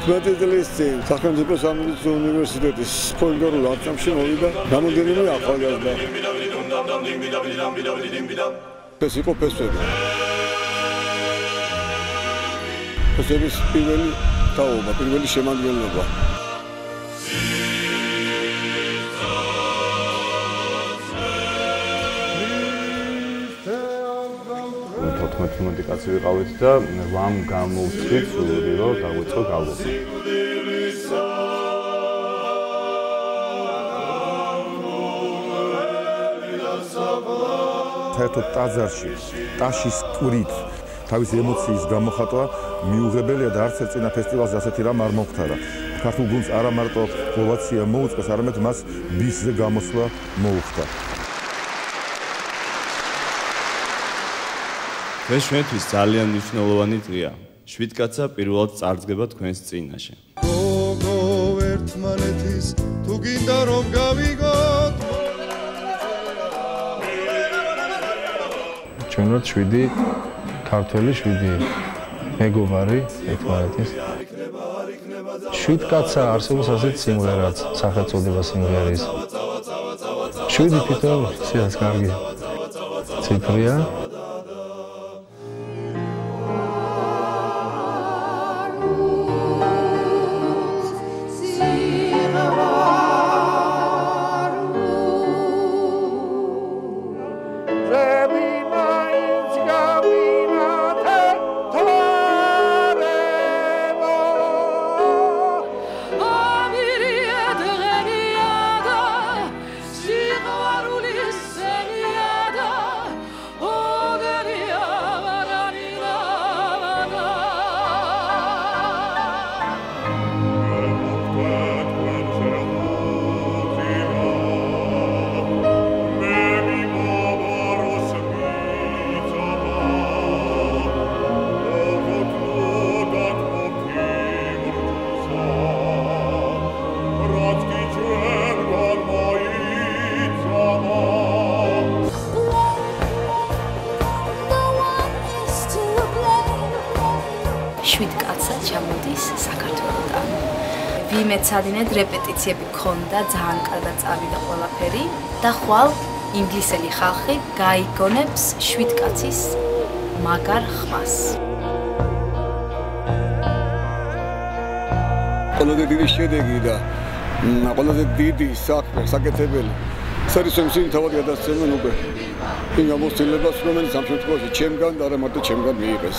15 წლის წინ სახელმწიფო სამედიცინო უნივერსიტეტის ფოლკლორულ აღჭამში მოვიდა რამოდენიმე ახალგაზრდა. ეს იყო ფესვები. ფესვების პირველი თაობა, პირველი შემადგენლობა. 14 კაცი ვიყავით და ვამ გამოვწვით სული რომ დაგვიწყო გალობა. საერთოდ ტაძარში ტაშის კვირით თავის ემოციის გამოხატვა მიუღებელია და არც ერთ წინა ფესტივალზე ასეთი რამ არ მომხდარა. ქართულ გუნდს არა მარტო ოვაცია მოუწყეს, არამედ მას ბისზე გამოსვლა მოუხდა. ეს ჩვენთვის ძალიან მნიშვნელოვანი დღეა. შვიდკაცა პირველად წარდგება თქვენს წინაშე. გოგო ერთმანეთის თუ გინდა რომ გავიგოთ? ჩვენ ვართ შვიდი ქართველი შვიდი. მეგობარი ერთმანეთის. შვიდკაცა არსებობს ასეთ სიმღერაც სახელწოდება სიმღერის. შვიდი თვითონ შეიძლება კარგი. ციფრია რეპეტიციები ქონდა, ძალიან კარგად წავიდა ყველაფერი და ხვალ ინგლისელი ხალხი გაიგონებს შვიდ კაცის მაგარ ხმას. ყველაზე დიდი შედეგი და ყველაზე დიდი საქმე, საკეთებელი სერიოზულ სიმ თავად გადასცემენ უკვე იმ გამოცდილებას, რომელიც ამ შემთხვევაში ჩემგან და არა მარტო ჩემგან მიიღეს.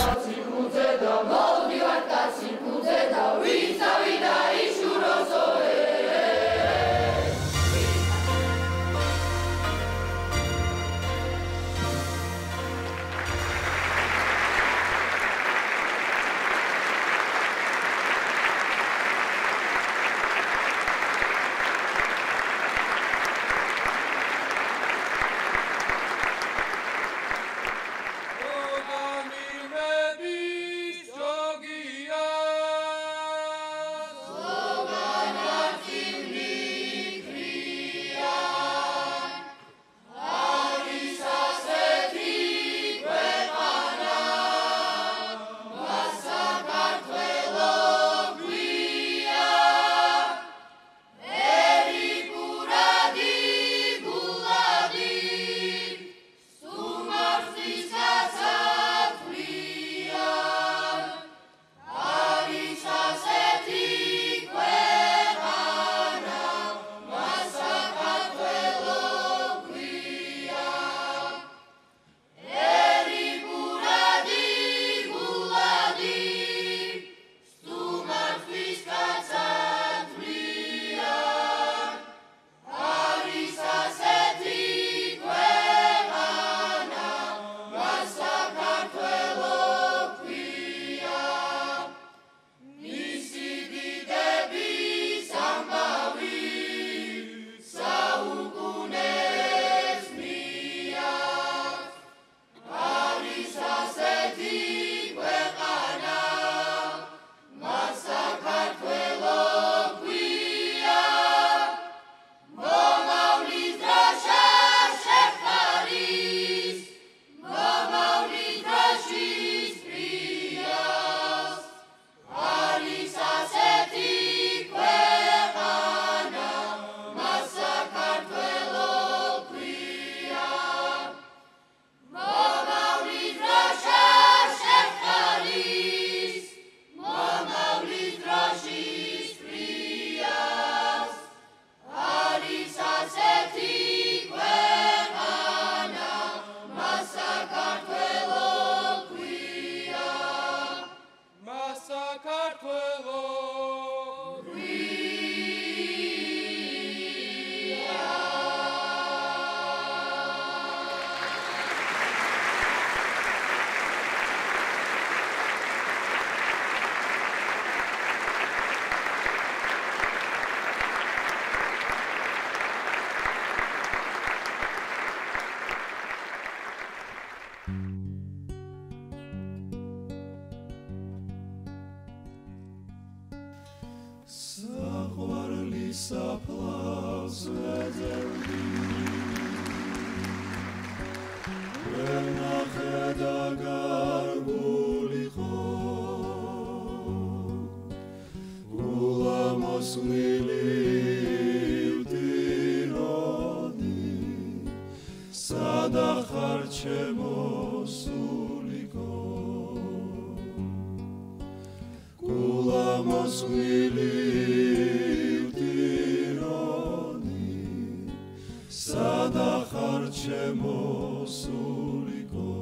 სულიკო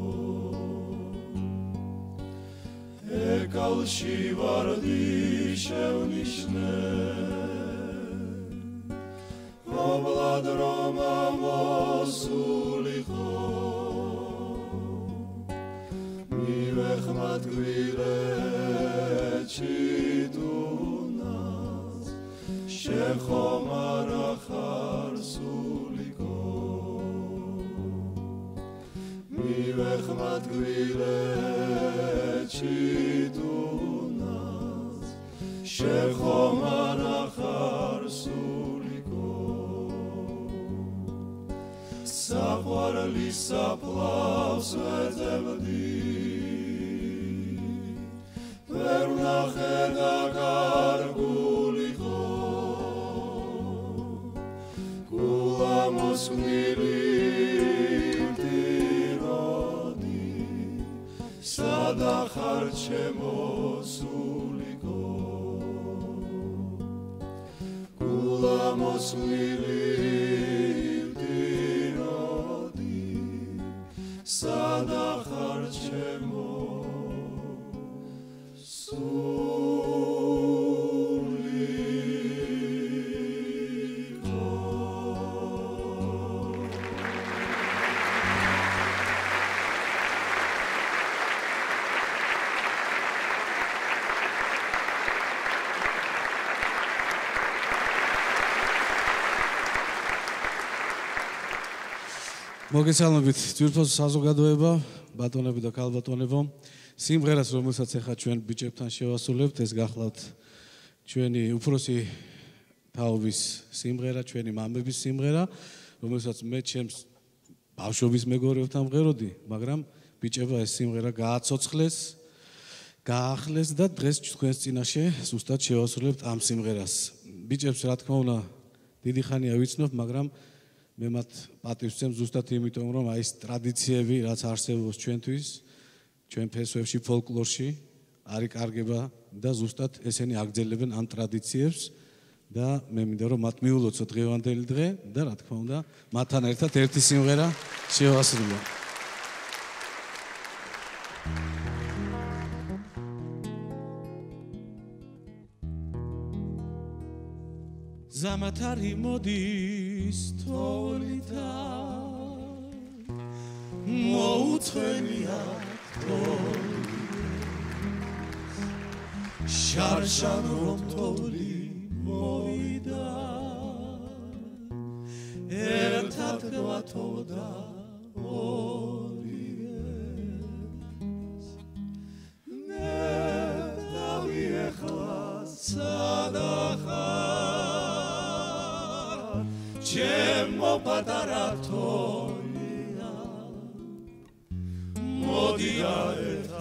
ეკალში ვარდი შევნიშნე. ობლად რომა მოსულიყო მივეხმად გვილეჩი დუნას შეხომარა ხარ სულიკო გვილეჩი დუნას შეხომარა ხარ სულიკო საყვარლის საფლავს ვეძებდი ვერ ნახე და გარგულიყო გულა მოსმილი სადახარ ჩემო სულიკო გულა მოსმილი დიროდი სადახარ ჩემო მოგესალმებით ძვირფას საზოგადოება, ბატონები და ქალბატონებო. სიმღერას, რომელსაც ახლა ჩვენ ბიჭებთან შევასრულებთ, ეს გახლავთ ჩვენი უფროსი თაობის სიმღერა, ჩვენი მამების სიმღერა, რომელსაც მე ჩემს ბავშვობის მეგობრებთან მღეროდი, მაგრამ ბიჭება ეს სიმღერა გააცოცხლეს, გაახლეს და დღეს თქვენს წინაშე ზუსტად შევასრულებთ ამ სიმღერას. ბიჭებს რა თქმა უნდა დიდი ხანია ვიცნობ, მაგრამ მე მათ პატივს ვცემ ზუსტად იმიტომ, რომ აი ეს ტრადიციები, რაც არსებობს ჩვენთვის, ჩვენ ფესვებში, ფოლკლორში, არის კარგება და ზუსტად ესენი აგრძელებენ ამ ტრადიციებს და მე მინდა რომ მათ მიულოცო დღევანდელი დღე და რა თქმა უნდა, მათთან ერთად ერთი სიმღერა შევასრულო. ზამათარი მოდის თოლითა მოუწენია თოლი შარშან რომ თოლი მოვიდა ერთად გვათოვდა ორივეს ნე დავიეხლა სადახარ ჩემო პატარა თოია მოდია ერთად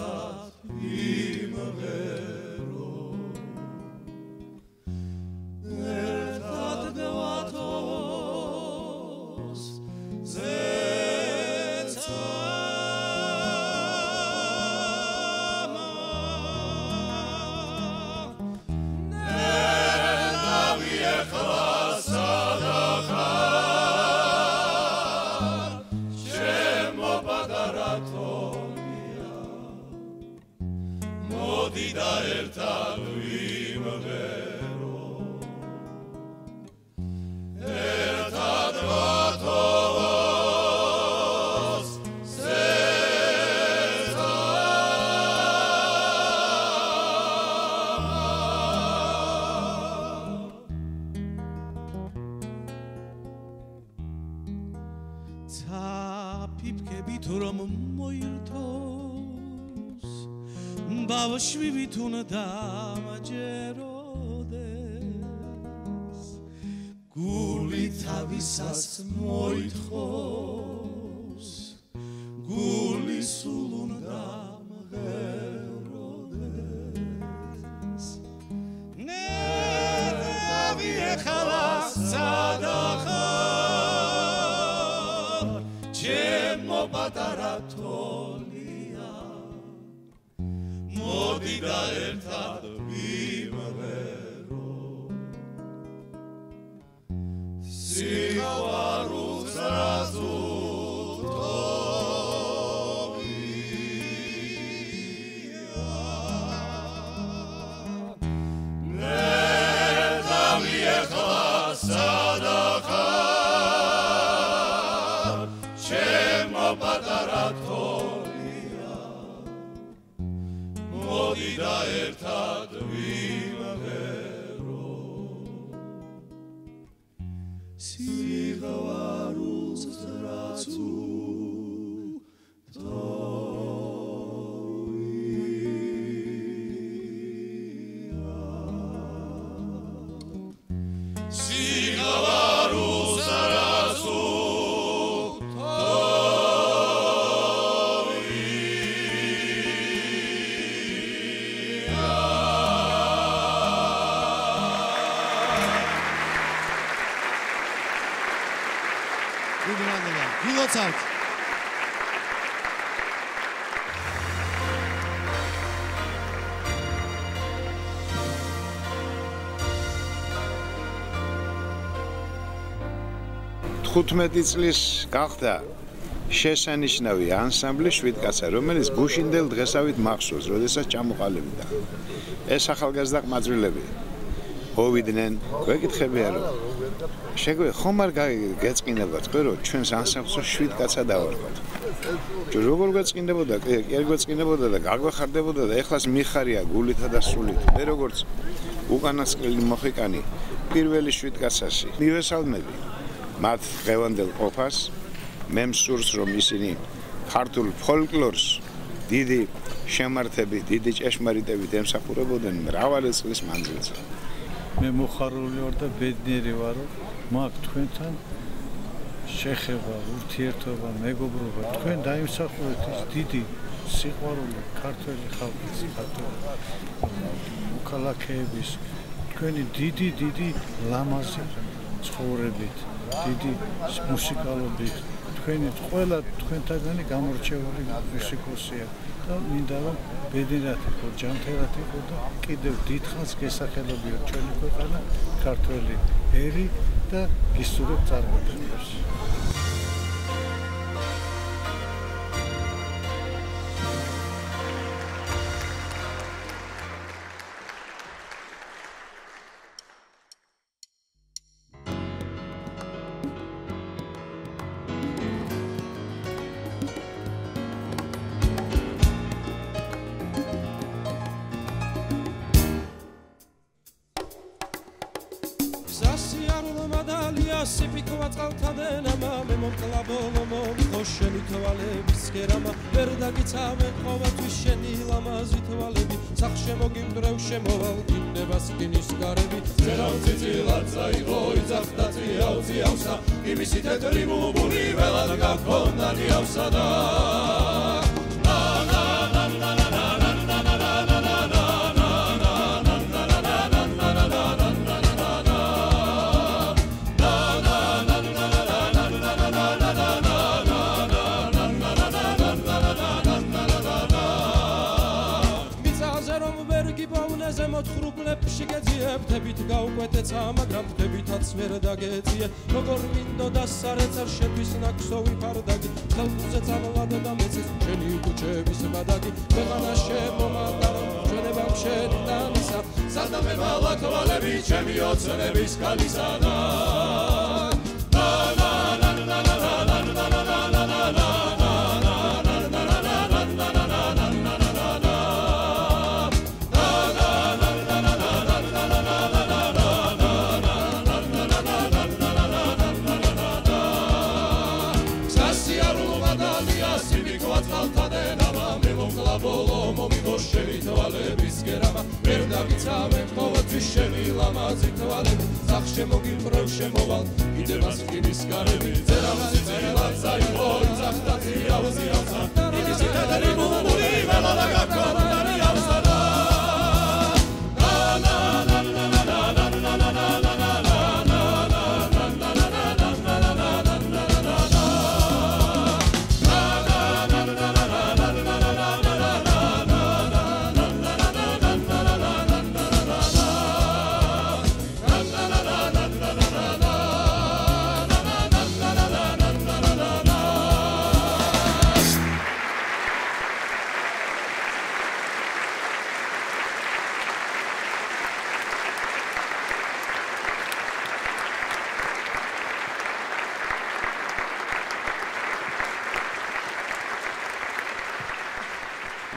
ბავშვი ვითუნდა მაჯეროდეს ვისაც მოითხოს გული სულ უნდა მღეროდეს. ნერავი ეხლა სადახარ. ჩემო პატარა 15 წლის გახდა შესანიშნავი ანსამბლი შვიდკაცა, რომელიც გუშინდელ დღესავით მახსოვს, როდესაც ჩამოყალიბდა. ეს ახალგაზრდა ყმაწვილები მოვიდნენ, გვეკითხებიან რომ შეგვე ხომ არ გეწყინებათ, ხო რომ ჩვენს ანსამბლს შვიდკაცა დავარქვათ. როგორ გეწყინდებოდა, კი არ გეწყინდებოდა და გაგვეხარდებოდა და ეხლას მიხარია გულითა და სულით. მე როგორც უკანასკნელი მოხიკანი პირველი შვიდკაცაში მივესალმები. მათ ღევანდელ ყოფას მე მსურს რომ ისინი ქართულ ფოლკლორს დიდი შემართები, დიდი ჭეშმარიტებით ემსახურებოდნენ მრავალი წლის მანძილზე. მე მოხარული ვარ და ბედნიერი ვარ რომ მაქვს თქვენთან შეხება, ურთიერთობა, მეგობრობა. თქვენ დაიმსახურეთ ის დიდი სიყვარული ქართველი ხალხის, ქართველი მოქალაქეების თქვენი დიდი დიდი ლამაზი ცხოვრებით, დიდი მუსიკალობით თქვენი ყველა თქვენთაგანი გამორჩეული მუსიკოსია და მინდა რომ ბედნიერად იყო, ჯანმრთელად იყო და კიდევ დიდხანს გესახელებიო ჩვენი ქვეყანა ქართველი ერი და გისურვებ წარმატებას.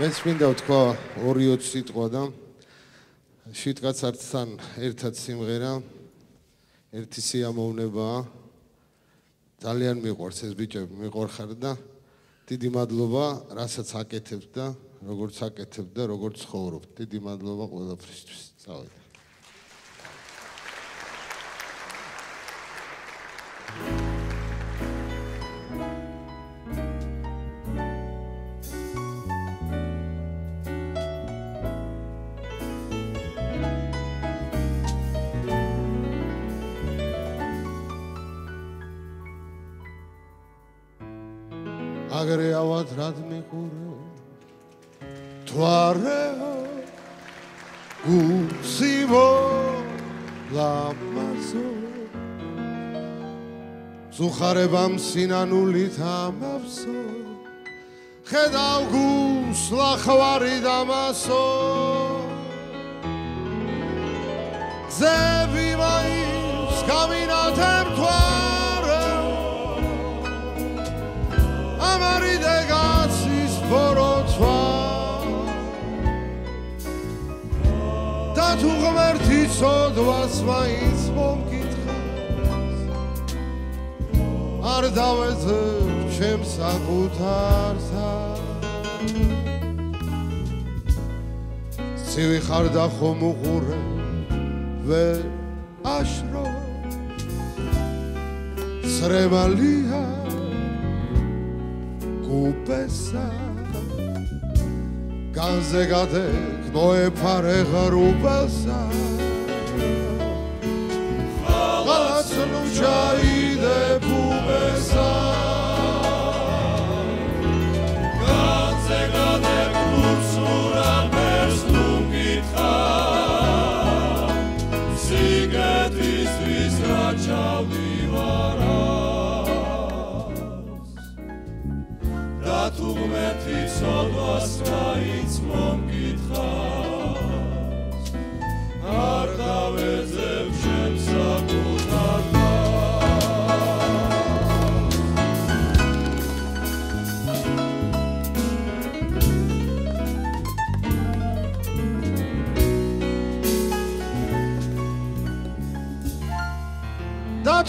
მეც მინდა ვთქვა 2-20 სიტყვა და შვიდკაცართან ერთად სიმღერა. ერთი სიამოვნებაა. ძალიან მიყვარს ეს ბიჭები მიყვარხარ და დიდი მადლობა რასაც აკეთებთ და როგორც აკეთებთ და როგორც ცხოვრობთ. დიდი მადლობა ყველაფრისთვის აგრეავად რად მიყურე თვარეო გუსიბო ლამაზო. ზუხარებამ სინანულით ამავსო. ხედავ გუს ლახვარი დამასო. ზები მაის გამინათებ ცოდვას მაინც მომკითხავს. არ დავეძებ ჩემს საკუთარსა ცივი ხარ და ხომ უყურე ვერ აშრო. სრემალია კუპესა განზე გადეკ მოეფარე ღრუბელსა ხალაც ნუ ჩაიდე ფუბესა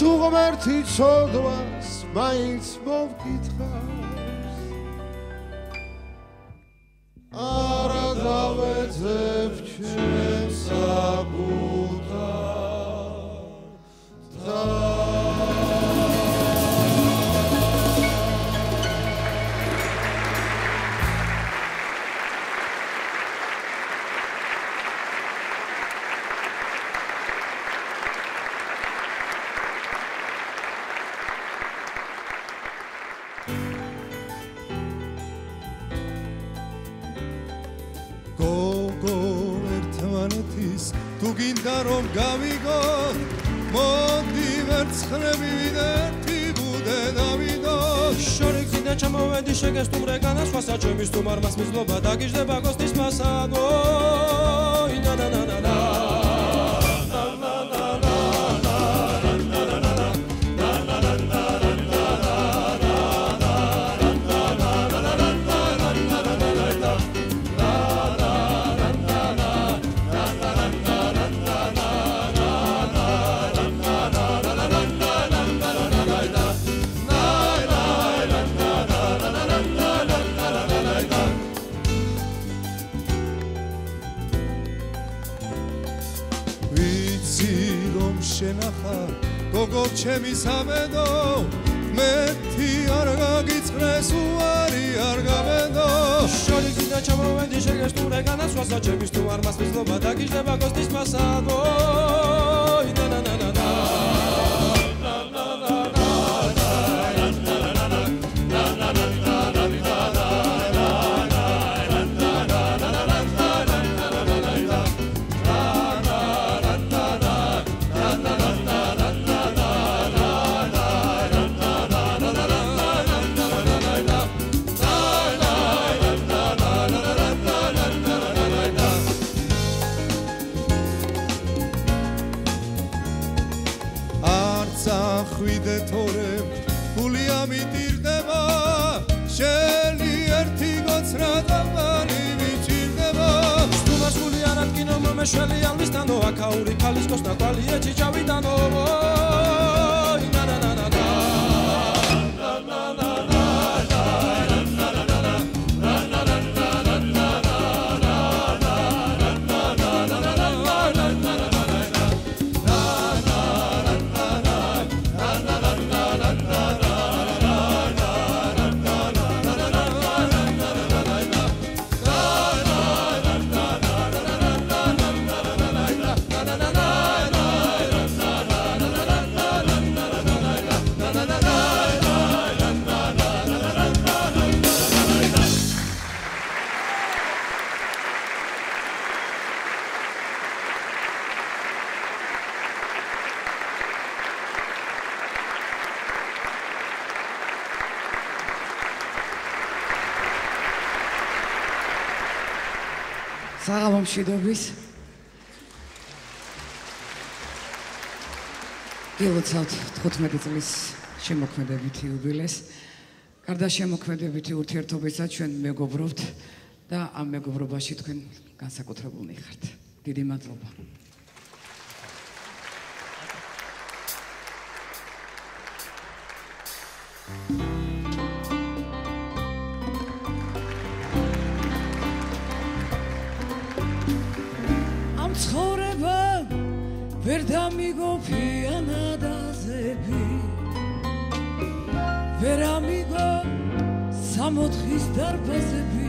თუ ღმერთი ცოდვას მაინც მომკითხავს დავეძებ ჩემს ჩემი სამედო მეთი არ გაგიწრეს უარი არ გამენდო შორი გინდა ჩამოვედი შეგესტურე განასვასა ჩემის თუ არ მასწლობა დაგიჟდება გოსტის მასადო ატკინო მომეშველი ალვისთანო აკაური ქალის კოსტა კვალი მშვიდობის გილოცავთ 15 წლის შემოქმედებითი იუბილეს. გარდა შემოქმედებითი ურთიერთობისა ჩვენ მეგობრობთ და ამ მეგობრობაში თქვენ განსაკუთრებულნი ხართ. დიდი მადლობა. სამოთხის დარბაზები.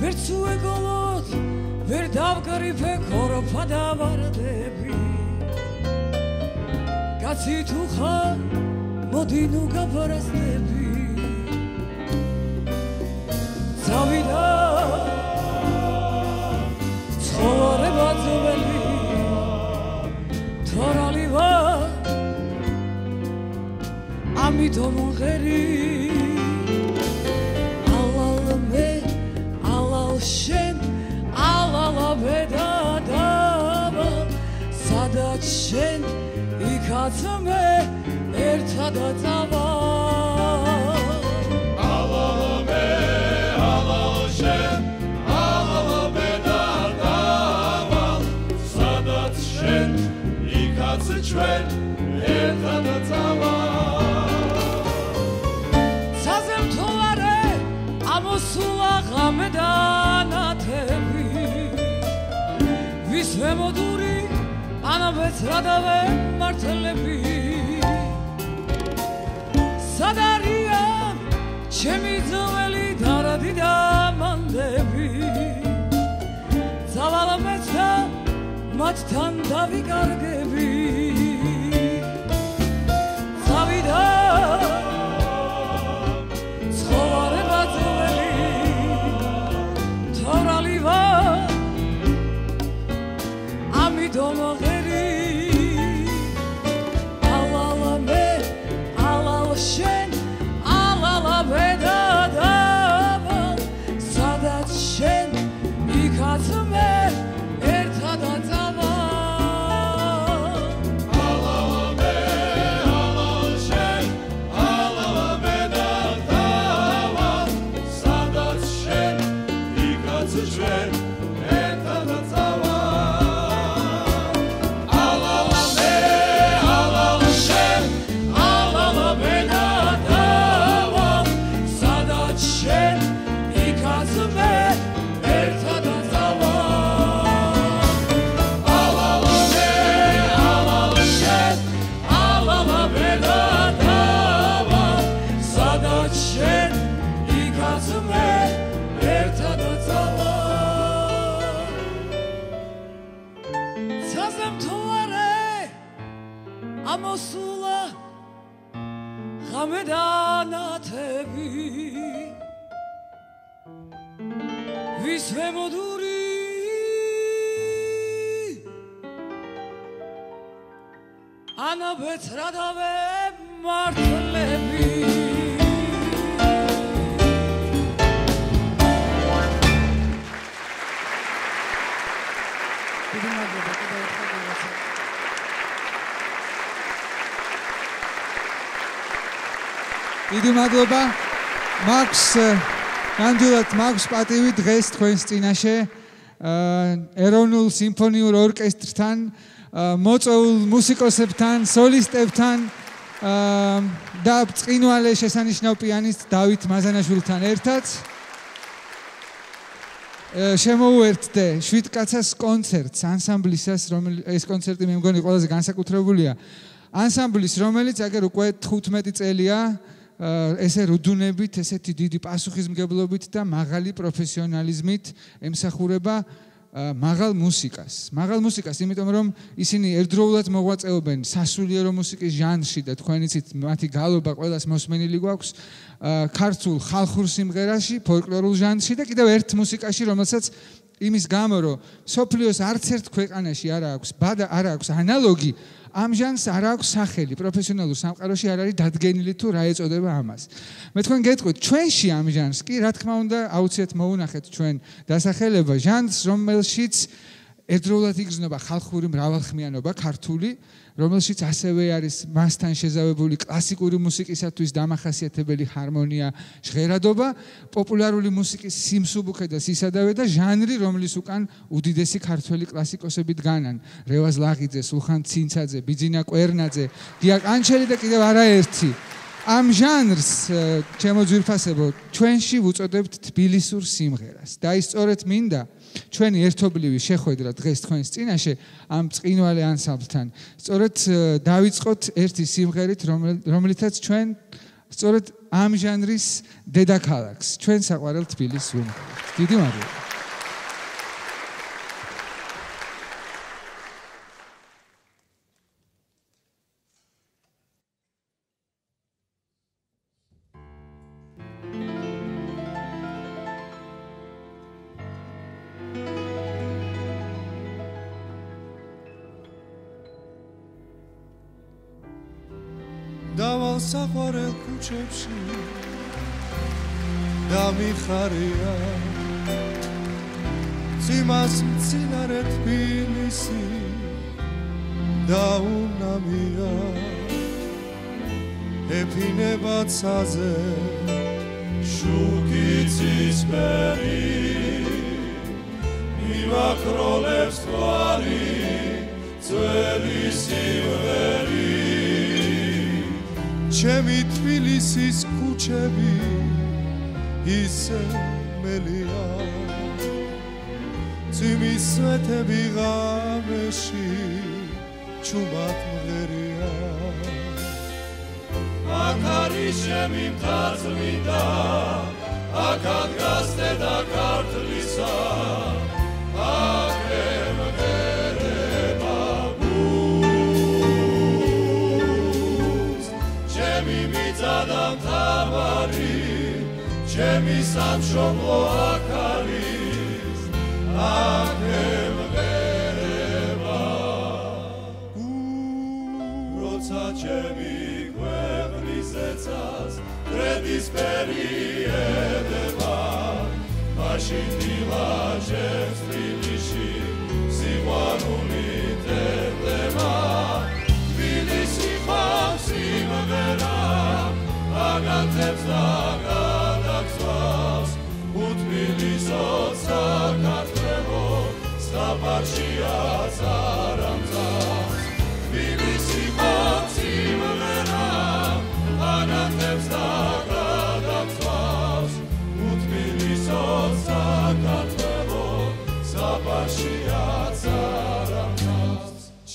ვერ ცუეგოლოთ ვერ დავგრიფე ქოროფა და ვარდები კაცი თუ ხარ მოდი ნუ გაფარასდები. წავიდა ცხოვრება ამიტომ ღერი. ალალ მე ალალ შენ ალალა ბედა დავა სადაც შენ იქაც მე ერთადაც ავა ვის ვემოდური ანაბეცრადავე მართლები. სადარიან ჩემი ძველი დარადი და მანდები. ძალალა მეცა მათთან დავიკარგები. წავიდა ანა ბეცრადავე მართლები. დიდი მადლობა მაქს ნამდვილად მაქს პატივი დღეს თქვენს წინაშე ეროვნულ სიმფონიურ ორკესტრთან მოწვეულ მუსიკოსებთან სოლისტებთან და წინვალე შესანიშნავ პიანისტ დავით მაზანაშვილთან ერთად. შემოუერთდე შვიდკაცას კონცერტს ანსამბლისას რომელიც ეს კონცერტი მე მგონი ყველაზე განსაკუთრებულია. ანსამბლის რომელიც აგერ უკვე 15 წელია ესე რუდუნებით, ესეთი დიდი პასუხისმგებლობით და მაღალი პროფესიონალიზმით ემსახურება მაღალ მუსიკას. მაღალ მუსიკას, იმიტომ რომ ისინი ერთდროულად მოღვაწეობენ სასულიერო მუსიკის ჟანრში და თქვენ იცით, მათი გალობა ყოველას მოსმენილი გვაქვს ქართულ ხალხურ სიმღერაში, ფოლკლორულ ჟანრში და კიდევ ერთ მუსიკაში, რომელსაც იმის გამო რომ სოფლიოს არც ერთ ქვეყანაში არ აქვს, ბადა არ აქვს ანალოგი ამ ჟანს არ აქვს სახელი პროფესიონალურ სამყაროში არ არის დადგენილი თუ რა ეწოდება ამას. მე თქვენ გეტყვით, ჩვენში ამ ჟანს კი რა თქმა უნდა აუცილებლად მოუნახეთ ჩვენ დასახელება ჟანს, რომელშიც ერთდროულად იგრძნობა ხალხური მრავალხმიანობა ქართული რომელშიც ასევე არის მასთან შეზავებული კლასიკური მუსიკისათვის დამახასიათებელი ჰარმონია, ჟღერადობა, პოპულარული მუსიკის სიმსუბუქე და სისადავე და ჟანრი, რომლის უკან უდიდესი ქართველი კლასიკოსები დგანან: რევაზ ლაღიძე, სულხან ცინცაძე, ბიძინა კვერნაძე, დია კანჩელი და კიდევ არაერთი. ამ ჟანრს ჩემო ძვირფასებო ჩვენში ვუწოდებთ თბილისურ სიმღერას. და ის სწორედ მინდა ჩვენი ერთობლივი შეხვედრა დღეს თქვენს წინაშე ამ წინვალე ანსამბლთან. სწორედ დავიწყოთ ერთი სიმღერით, რომლითაც ჩვენ სწორედ ამ ჟანრის დედაქალაქს, ჩვენ საყვარელ თბილისს ვუმხოლოთ. დიდი მადლობა. ჩემი მტაცმიდა აქ ადგას და ქართლისა აქ დამთავარი ჩემი სამშობლო აქ არის აკემღერება დრედის პერიედება მაშინ დილაჯებს თბილისში სიყვარული თერდება თბილისი ხავს სიმღერა აგათებს და გადაგწვავს უთბილისოთ საქართველო საფარშია ზარამზავს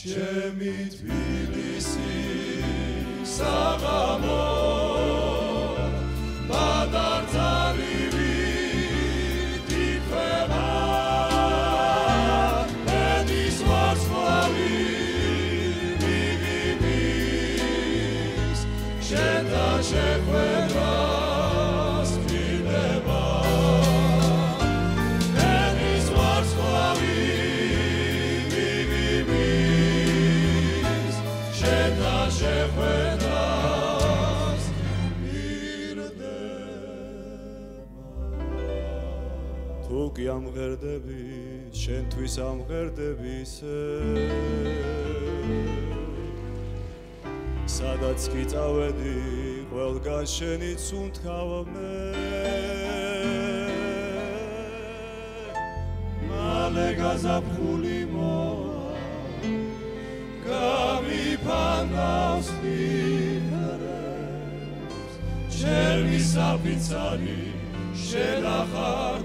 ჩემი თბილისი საღამო ამღერდები შენთვის ამღერდებისე სადაც კი წავედი ყველგან შენიც უნთქავ მე. მალე გაზაფხული მოვა გამიფანავს ფიქრებს ჩემი საფიცარი შენახარ თბილისო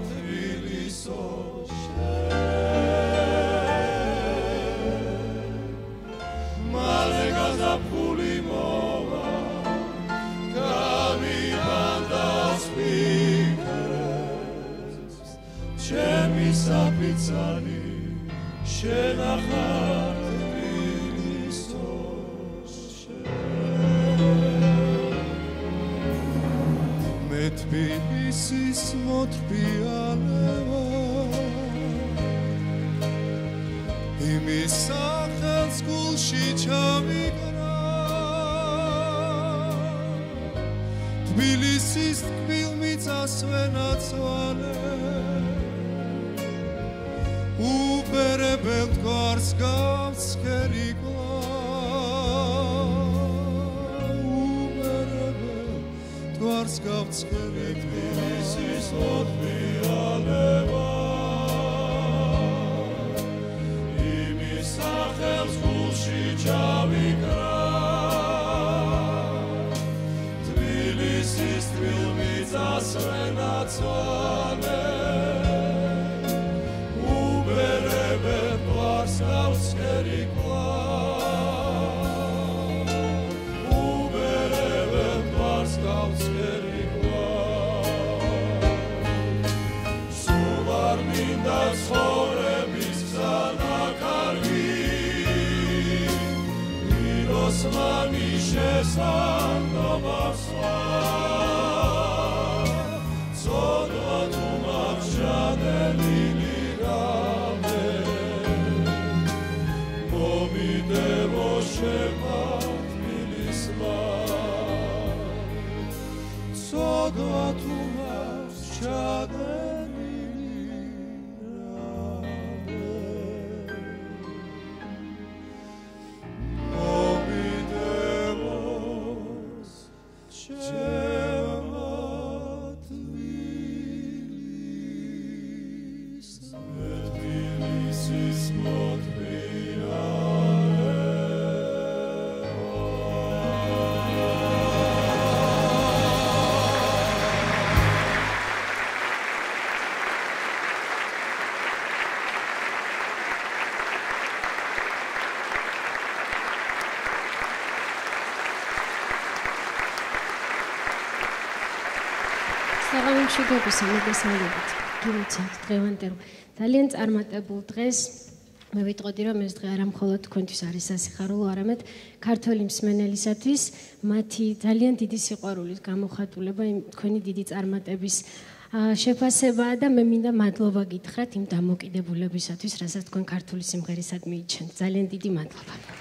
გავცხელებ თბილისის მშვიდობის მოგესალმებით. გიმიცავთ დღევანდელ ძალიან წარმატებულ დღეს. მე ვიტყოდი რომ ეს დღე არა მხოლოდ თქვენთვის არის სასიხარულო, არამედ ქართული მსმენელისათვის მათი ძალიან დიდი სიყვარულის გამოხატულება იმ თქვენი დიდი წარმატების შეფასებაა და მე მინდა მადლობა გითხრათ იმ დამოკიდებულებისათვის, რასაც თქვენ ქართული სიმღერისადმი იჩენთ. ძალიან დიდი მადლობა.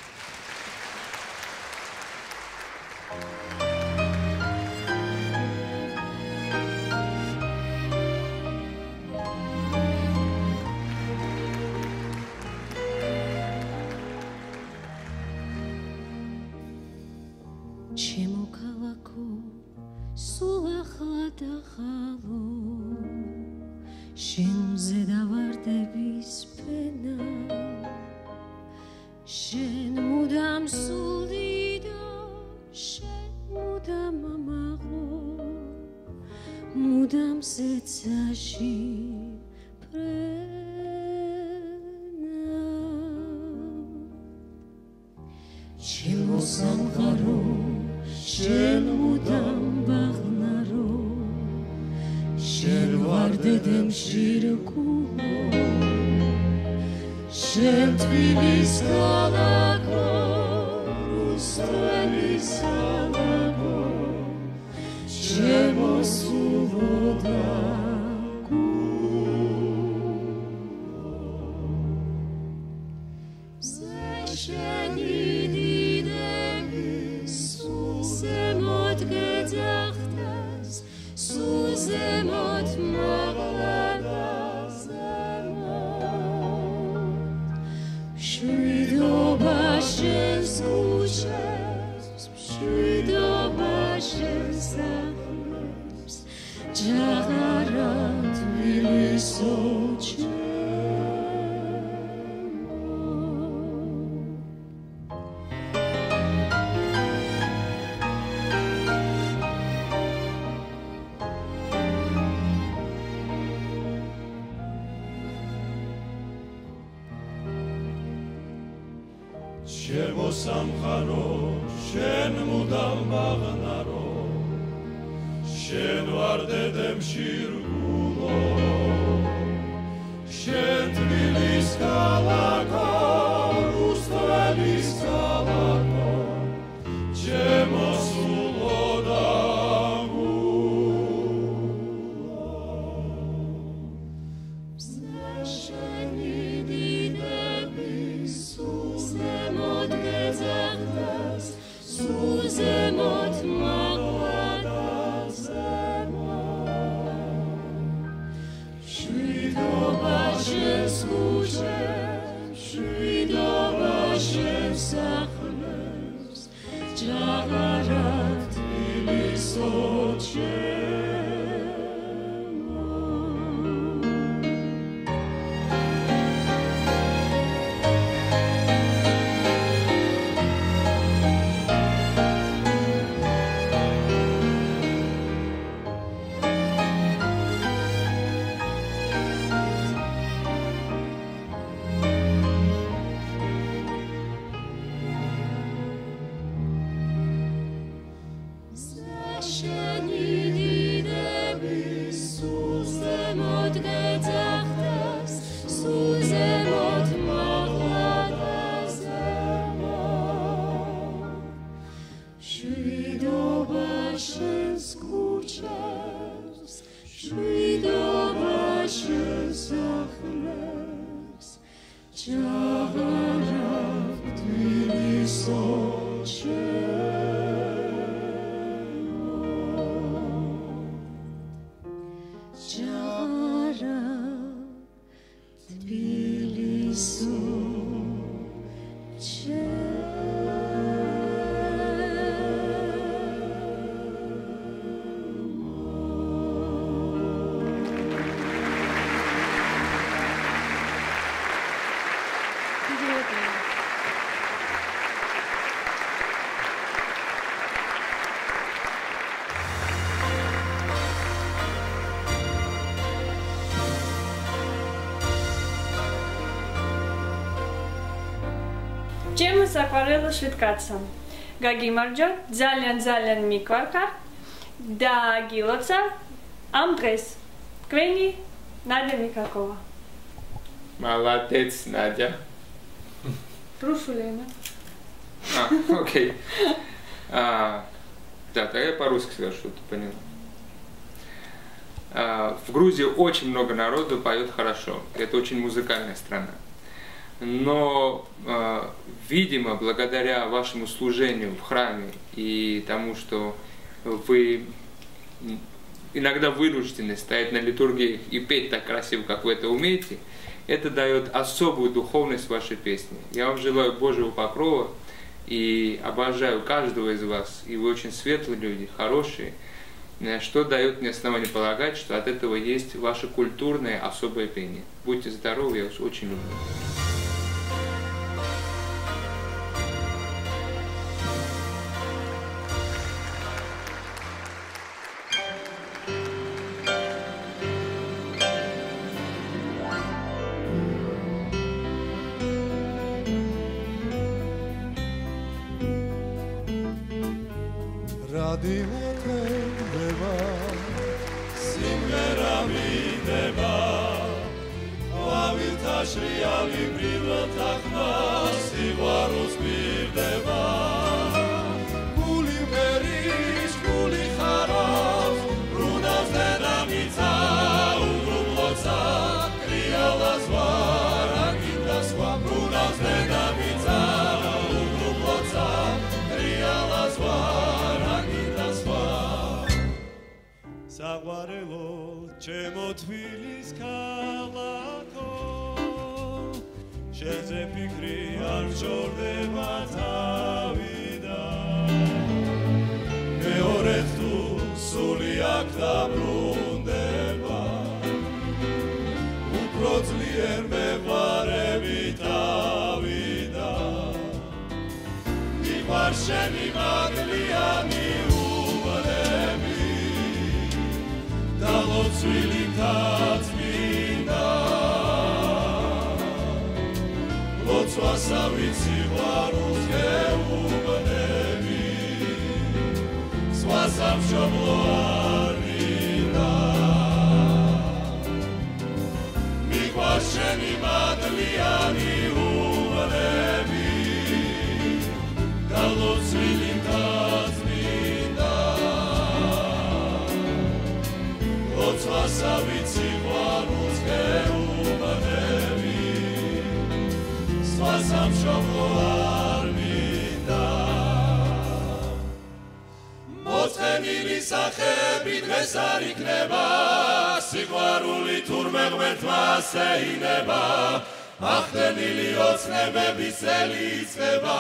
С acvarelă șvitcață. Гаги margio, dzalian dzalian Микварка, da giloța, am tres. Kveni, Nadia Молодец, Надя. Трушулина. А, окей. А, да, тогда я по-русски скажу, что ты поняла. В Грузии очень много народу поет хорошо. Это очень музыкальная страна. Но а, видимо, благодаря вашему служению в храме и тому, что вы иногда вынуждены стоять на литургии и петь так красиво, как вы это умеете, это дает особую духовность вашей песни. Я вам желаю Божьего покрова и обожаю каждого из вас. И вы очень светлые люди, хорошие, э, что дает мне основание полагать, что от этого есть ваше культурное особое пение. Будьте здоровы, я вас очень люблю. მიყვარ შენი მაგლიანი უბნები და ლოცვილი თაცმინდა. ლოცვასა ვიცი ვარუს გეუბნები სხვა სამშობლო სამშობლო არ მინდა მოწყენილი სახები დღეს არ იქნება სიყვარული თურმე ღმერთმა შეინება ახდენილი ოცნებების წელი იწყება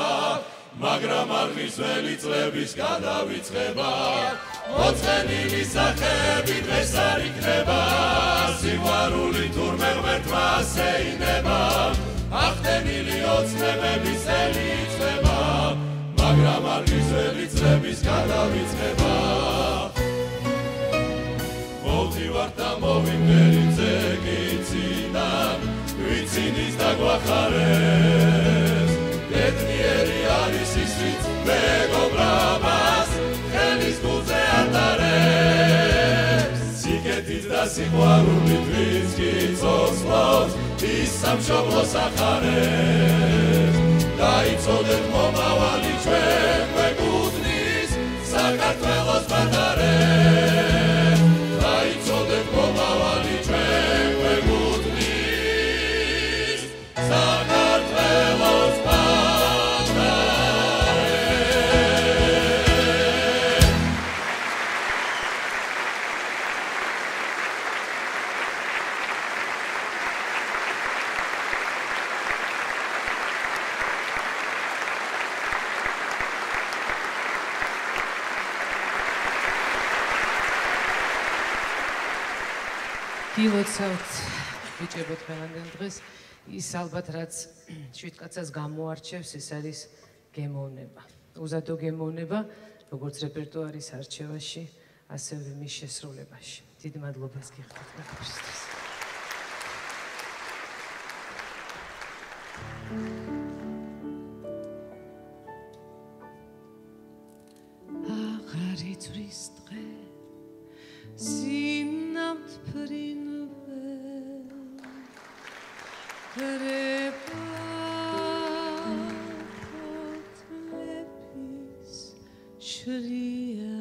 მაგრამ არღის ველი წლების გადავიწყება მოწყენილი სახები დღეს არ იქნება სიყვარული თურმე ღმერთმა შეინება ახდენილი ოცნებების წელი იწყება მაგრამ არღის ველი წლების გადავიწყება. მოვდივარ და მოვიმერი ძეგიციდან ვიცინის და გვახარეს. ბედნიერი არის ის ვინც მეგობრობას და სიყვარულით ვინც გიწოცლობს ის სამშობლოს ახარებს დაიცოდეთ მომავალი ჩვენ გვეკუთვნის საქართველოს პატარებს გილოცავთ ბიჭებო თქვენამდე დღეს. ის ალბათ რაც შვიდკაცას გამოარჩევს ეს არის გემოვნება. უზადო გემოვნება როგორც რეპერტუარის არჩევაში ასევე მის შესრულებაში. დიდ მადლობას გიხდით გაქრისტეს აღარ იწვის დღე სინამთ Preparato trepis, šrija.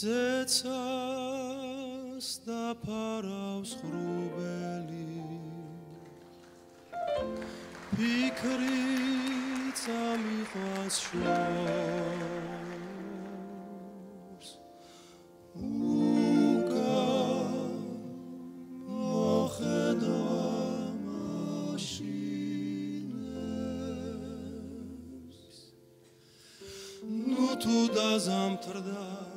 ზეცას და ფარავს ხრუბელი ფიქრი წამიყვას შორს უკა მოხედვა მაშინებს. ნუ თუ დაზამთრდა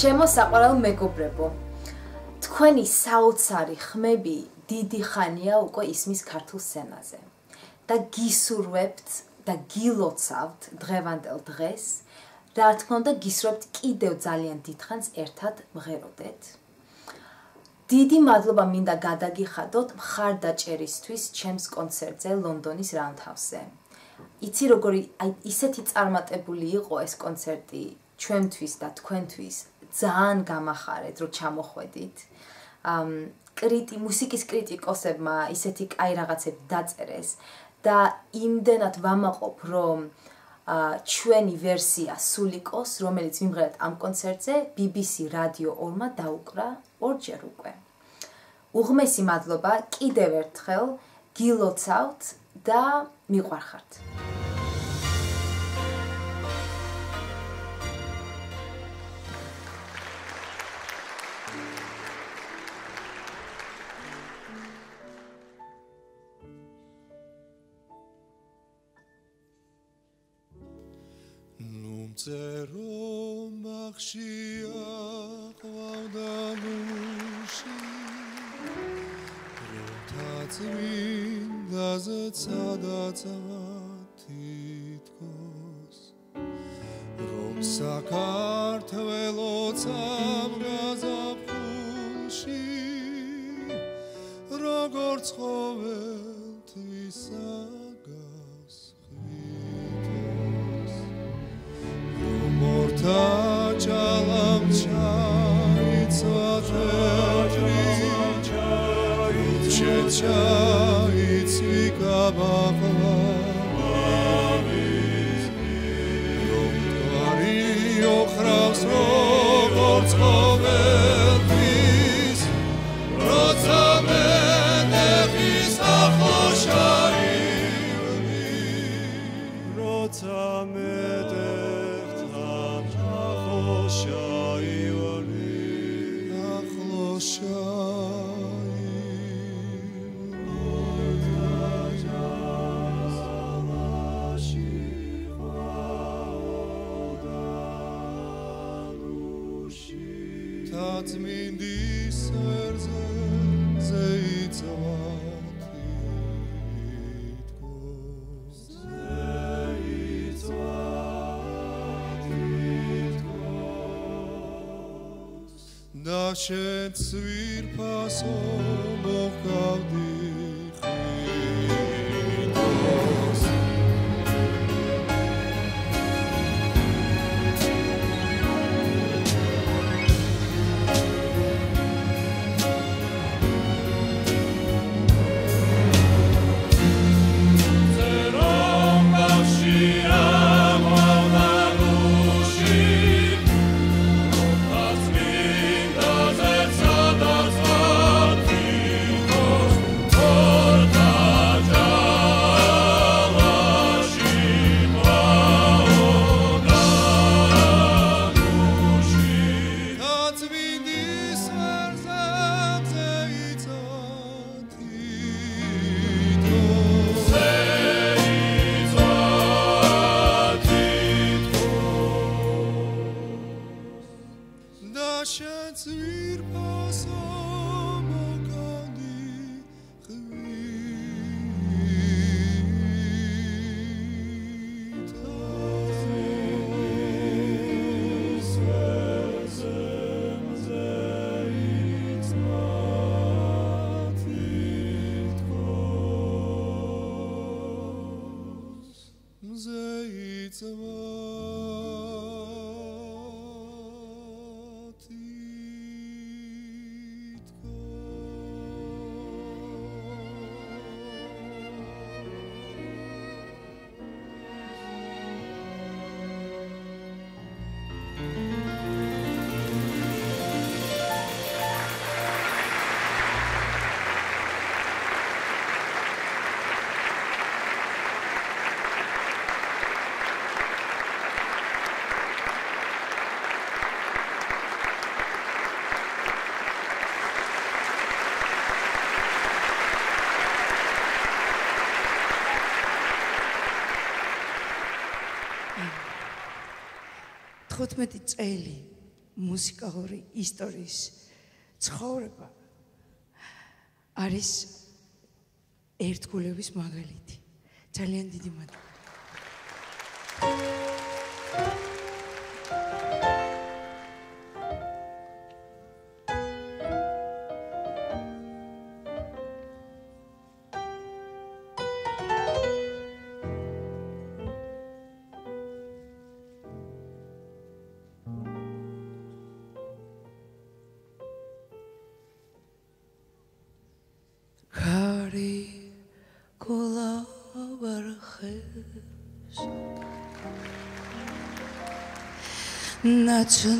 ჩემო საყვარელ მეგობრებო თქვენი საოცარი ხმები დიდი ხანია უკვე ისმის ქართულ სცენაზე და გისურვებთ და გილოცავთ დღევანდელ დღეს. რა თქმა უნდა გისურვებთ კიდევ ძალიან დიდხანს ერთად მღეროდეთ. დიდი მადლობა მინდა გადაგიხადოთ მხარდაჭერისთვის ჩემს კონცერტზე ლონდონის რაუნდჰაუსზე იცი როგორი აი ისეთი წარმატებული იყო ეს კონცერტი ჩვენთვის და თქვენთვის ძალიან გამახარეთ რომ ჩამოხვედით. ამ კრიტი მუსიკის კრიტიკოსებმა ისეთი კაი რაღაცები დაწერეს და იმდენად ვამაყობ რომ ა ჩვენი ვერსია სულიკოს რომელიც მიმღერეთ ამ კონცერტზე BBC რადიო 2-მა დაუკრა ორჯერ უკვე. უღმესი მადლობა კიდევ ერთხელ გილოცავთ და მიყვარხართ მიწე რომ აღშიაყვავდა ნუში რომთა წმინდაზე სადაცვა თითქოს რომ საქართველოც ამგაზა ფულში როგორც ყოველთვის შენ 14 წელი მუსიკალური ისტორიის ცხოვრება არის ერთგულების მაგალითი. ძალიან დიდი მადლი. 아주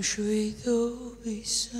გზამშვიდობისა კარგად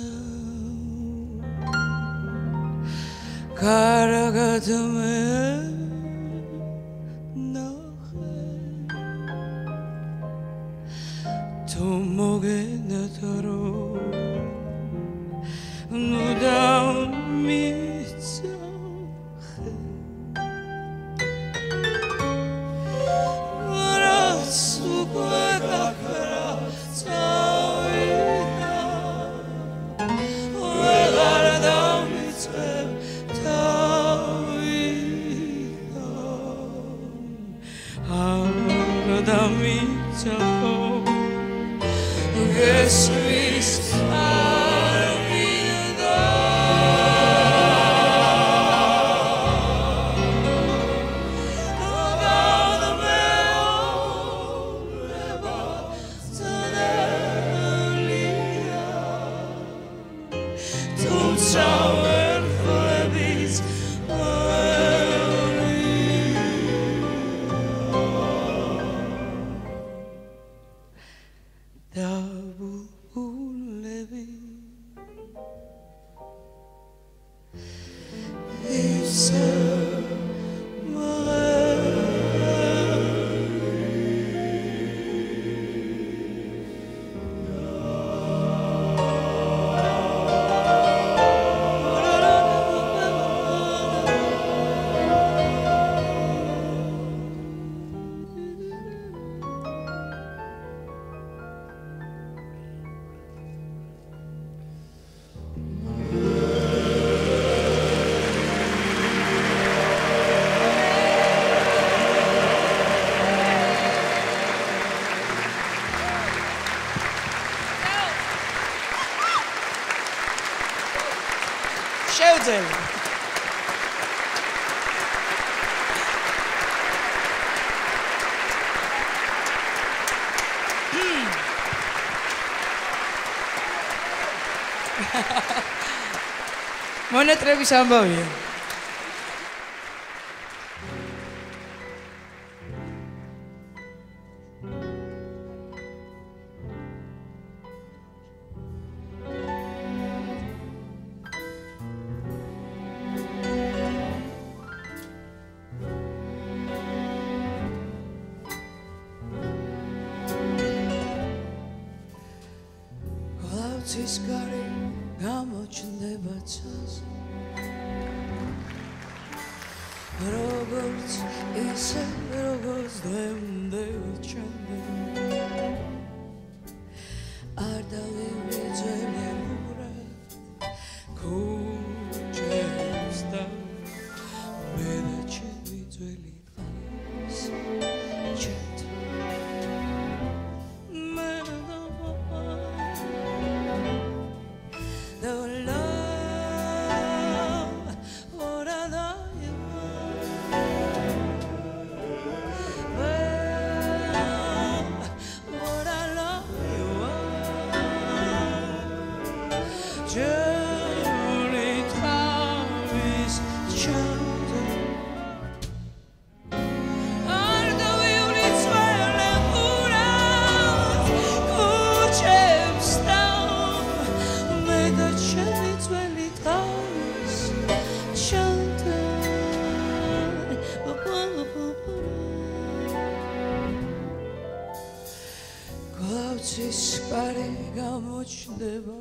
Anda tidak bisa membawa ya? იცის პარი გამოჩნდება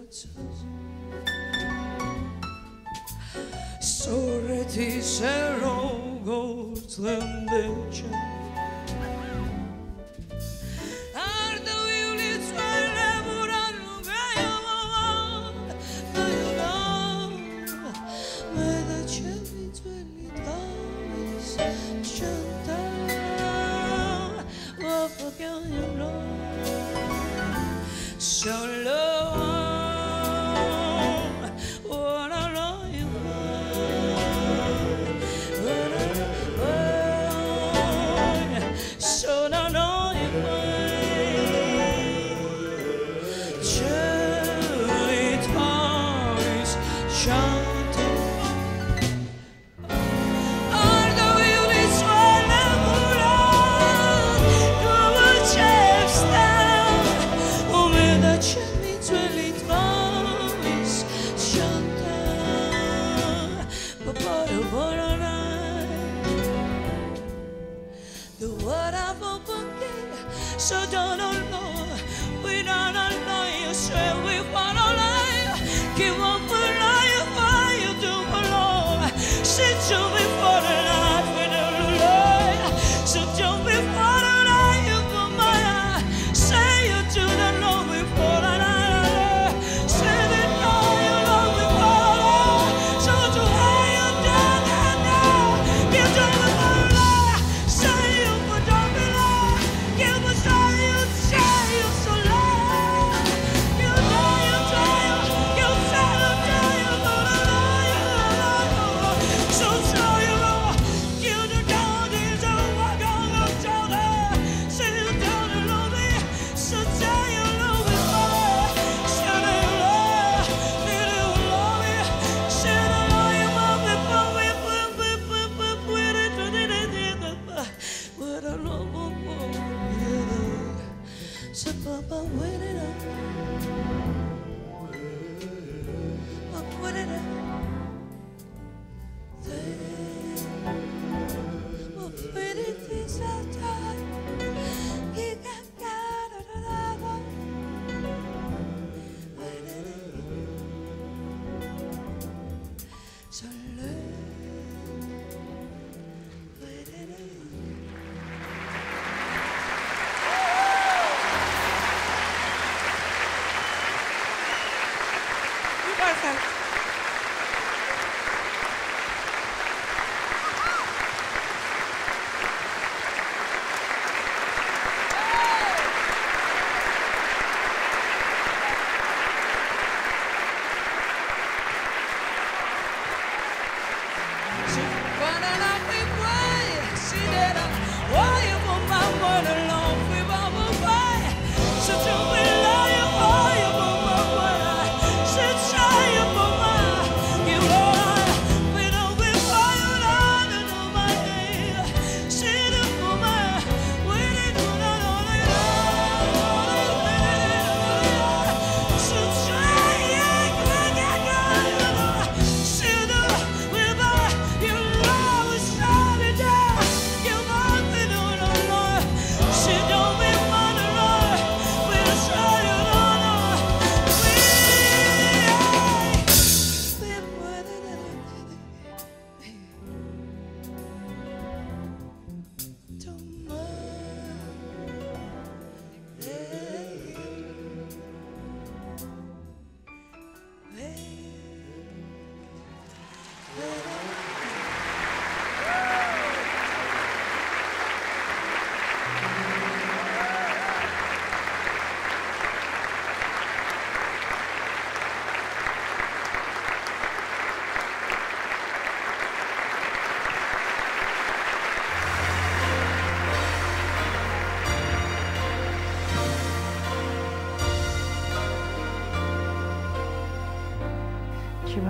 სწორედ ისე როგორც ლემდე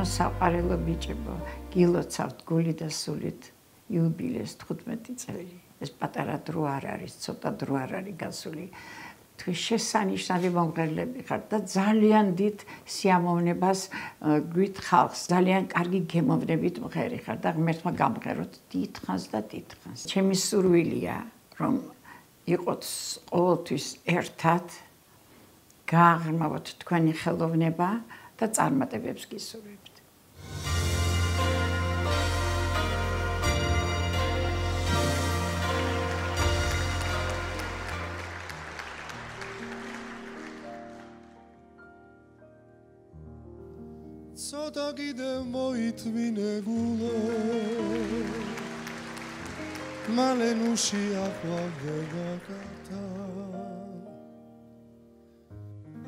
ჩემო საყარელო ბიჭებო, გილოცავთ გული და სულით იუბილეს 15 წელი. ეს პატარა დრო არ არის, ცოტა დრო არ არის გასული. თუ შესანიშნავი მომღერლები ხართ და ძალიან დიდ სიამოვნებას გვითხავს. ძალიან კარგი გემოვნებით მღერი ხართ და ღმერთმა გამღეროთ დიდხანს და დიდხანს. ჩემი სურვილია რომ იყოთ ყოველთვის ერთად გააღრმავოთ თქვენი ხელოვნება და წარმატებებს გისურვებთ. ცოტა კიდევ მოითმინე გულო. მალე ნუში აყვავდება კათა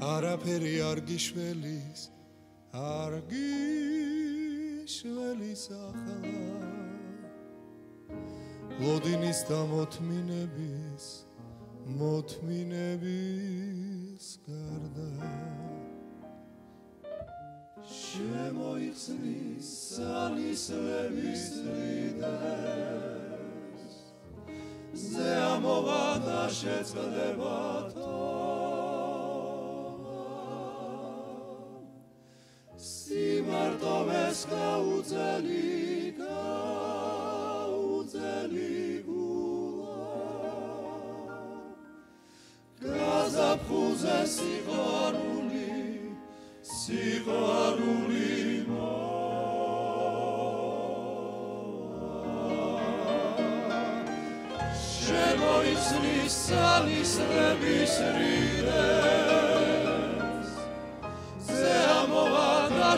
არაფერი არ გიშველის არ გიშველის ახლა ლოდინის და მოთმინების გარდა. შემოიხსნის სალისლების რიდეს ზე ამოვა და შეწყდება Si martoves cauzeli, cauzeli gula. Gaza puse si varuli, si varuli ma. Shemois ris salis rebis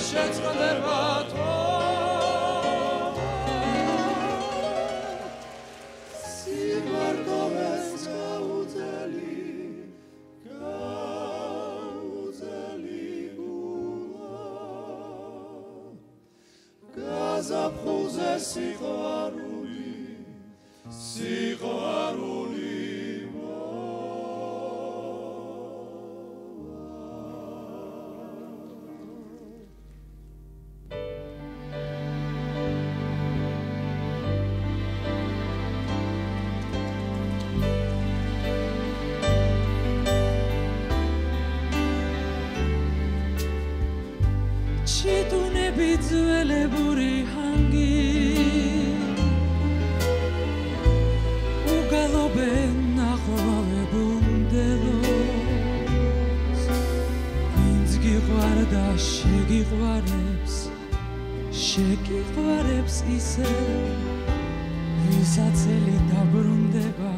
შეწყდება თო სიმარტოვეს გაუძელი გაუძელი გაზაფხულზე სიყვარული სიყვარული ჩიტუნები ძველებური ჰანგი. უგალობენ ნახვავებუნდელოს ვინც გიყვარდა შეგიყვარებს შეგიყვარებს ისე. ვისაც ელი დაბრუნდება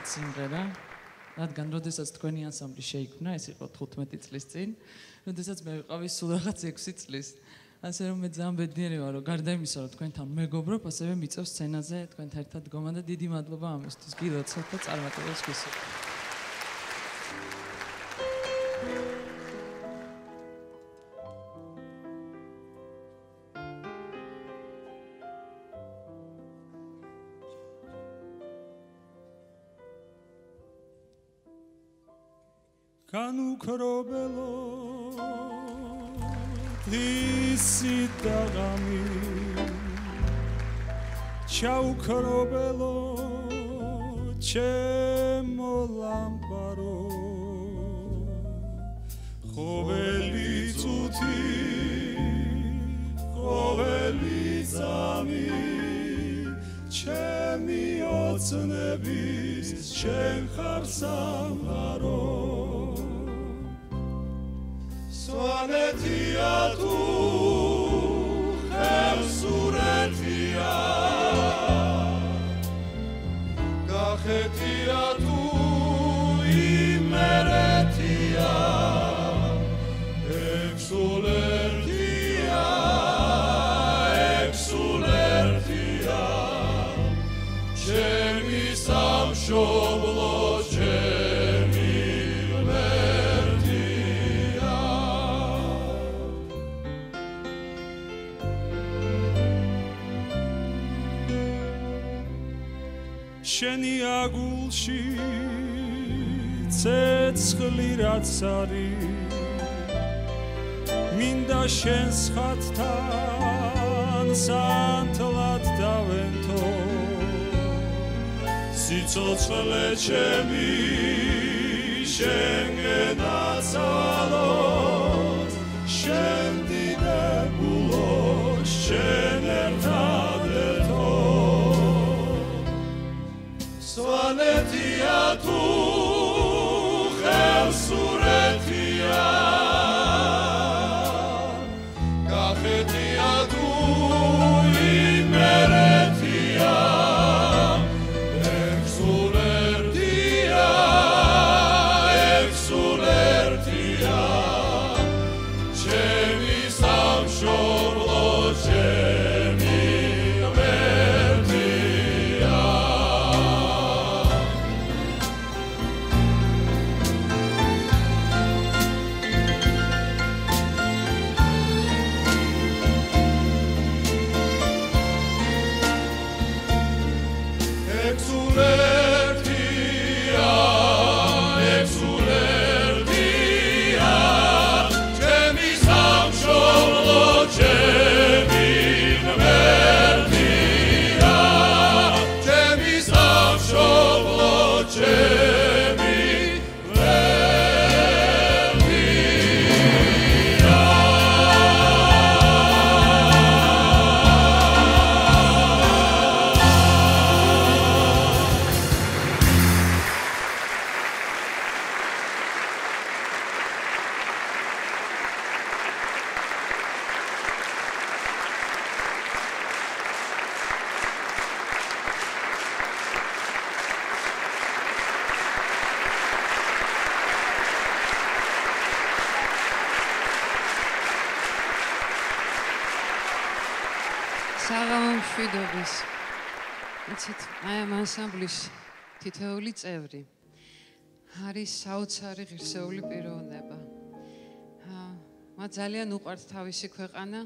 ერთად სიმღერა რადგან როდესაც თქვენი ანსამბლი შეიქმნა ეს იყო 15 წლის წინ როდესაც მე ვიყავი სულ რაღაც 6 წლის. ასე რომ მე ძალიან ბედნიერი ვარ რომ გარდა იმისა რომ თქვენთან მეგობრობ ასევე მიწევს სცენაზე თქვენთან ერთად გომა და დიდი მადლობა ამისთვის. გილოცავთ და წარმატებებს გისურვებთ განუქრობელო ისი დაღამი ჩაუქრობელო ჩემო ლამპარო. ხოველი წუთი ყოველი ზამი ჩემი ოცნების შენ ხარ სამარო სვანეთია ცეცხლი რაც არის მინდა შენს ხათთან სანთლად დავენთო. სიცოცხლე ჩემი შენგენაცალოს შენ დიდებულო შენ ერთად ერთო სვანეთია თუ წევრი არის საოცარი ღირსეული პიროვნება. აა მათ ძალიან უყვართ თავისი ქვეყანა,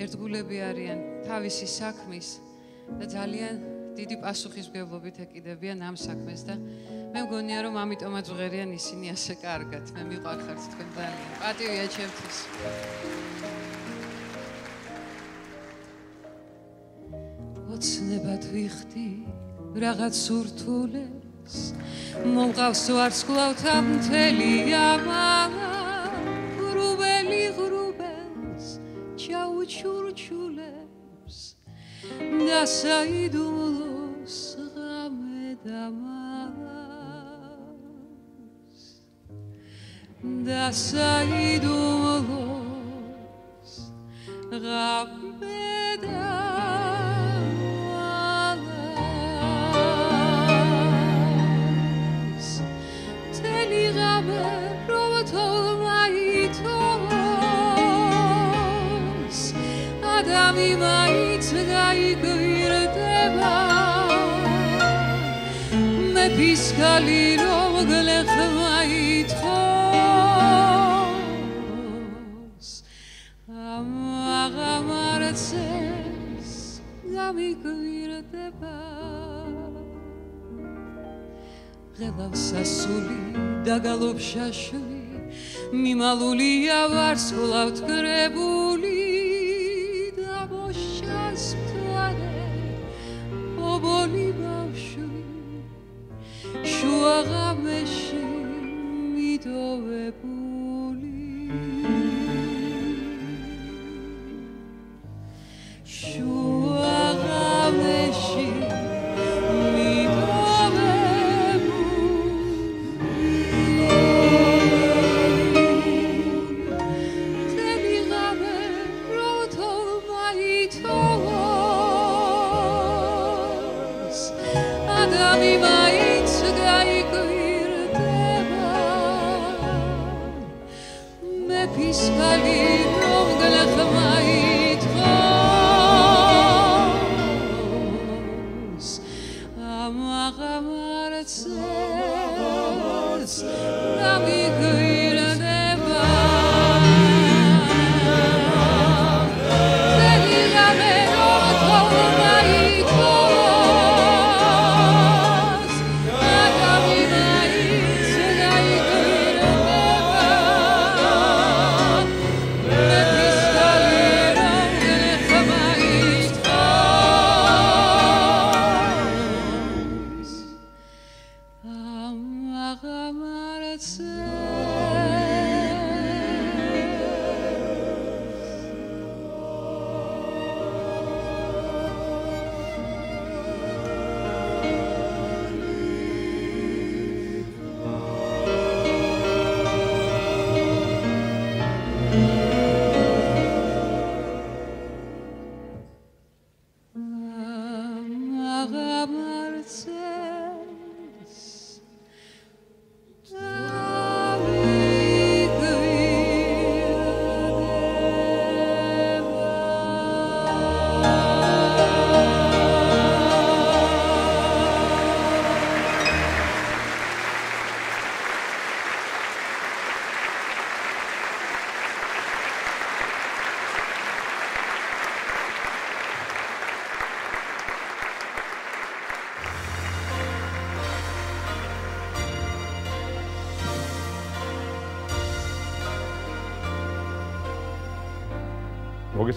ერთგულები არიან თავისი საქმის და ძალიან დიდი პასუხისმგებლობით ეკიდებიან ამ საქმეს და მე მგონია რომ ამიტომაც ვღერიან ისინი ასე კარგად. მე მიყვარხართ თქვენ ძალიან. პატივია ჩემთვის. ოცნებად ვიხდი რაღაც სურთულეს მომყავს ვარსკვლავთა მთელი ამალა ღრუბელი ღრუბელს ჩაუჩურჩულებს. და საიდუმლოს ღამე დამალავს და საიდუმლოს ღამე მე ფისკალი რომ გლეხმაითოს ამაღამარცეს გამიგვირდება ღელავ სასული და გალობ შაშვი მიმალულია ვარსკვლავთ გრებული და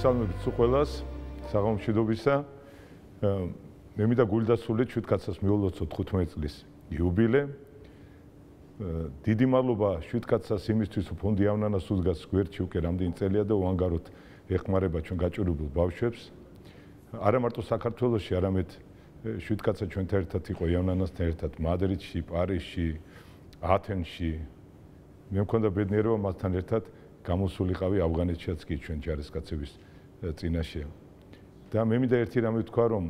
მოგესალმებით სულ ყველას საღამომშვიდობისა. მე მინდა გულდასრული ჩვიდკაცას მიულოცოთ 15 წლის იუბილე. დიდი მადლობა შვიდკაცას იმისთვის რომ ფონდი ავნანას უძგას გვერდში უკვე რამდენი წელია და უანგაროდ ეხმარება ჩვენ გაჭირებულ ბავშვებს. არა მარტო საქართველოსში არამედ შვიდკაცა ჩვენთან ერთად იყო იავნანასთან ერთად მადრიდში პარიზში ათენში. მე მქონდა ბედნიერება მასთან ერთად გამოსულიყავი ავღანეთშიც კი ჩვენ ჯარისკაცების წინაშე. და მე მინდა ერთი რამე ვთქვა, რომ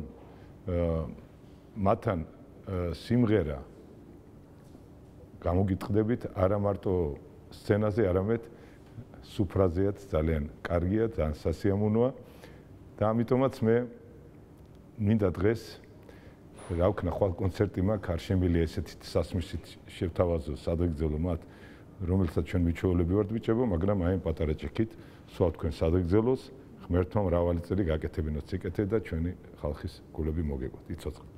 მათთან სიმღერა გამოგიტყდებით არა მარტო სცენაზე, არამედ სუფრაზეაც ძალიან კარგია, ძალიან სასიამოვნოა და ამიტომაც მე მინდა დღეს რა ვქნა ხვალ კონცერტი მაქვს არ შემიძლია ესეთი სასმისით შევთავაზო სადაგძელო მათ რომელსაც ჩვენ მიჩვეულები ვართ ბიჭებო, მაგრამ აი პატარა ჭიქით სვა თქვენ სადაგძელოს, ღმერთმა მრავალი წელი გაკეთებინოთ სიკეთე და ჩვენი ხალხის გულები მოგეგოთ. იცოცხლო.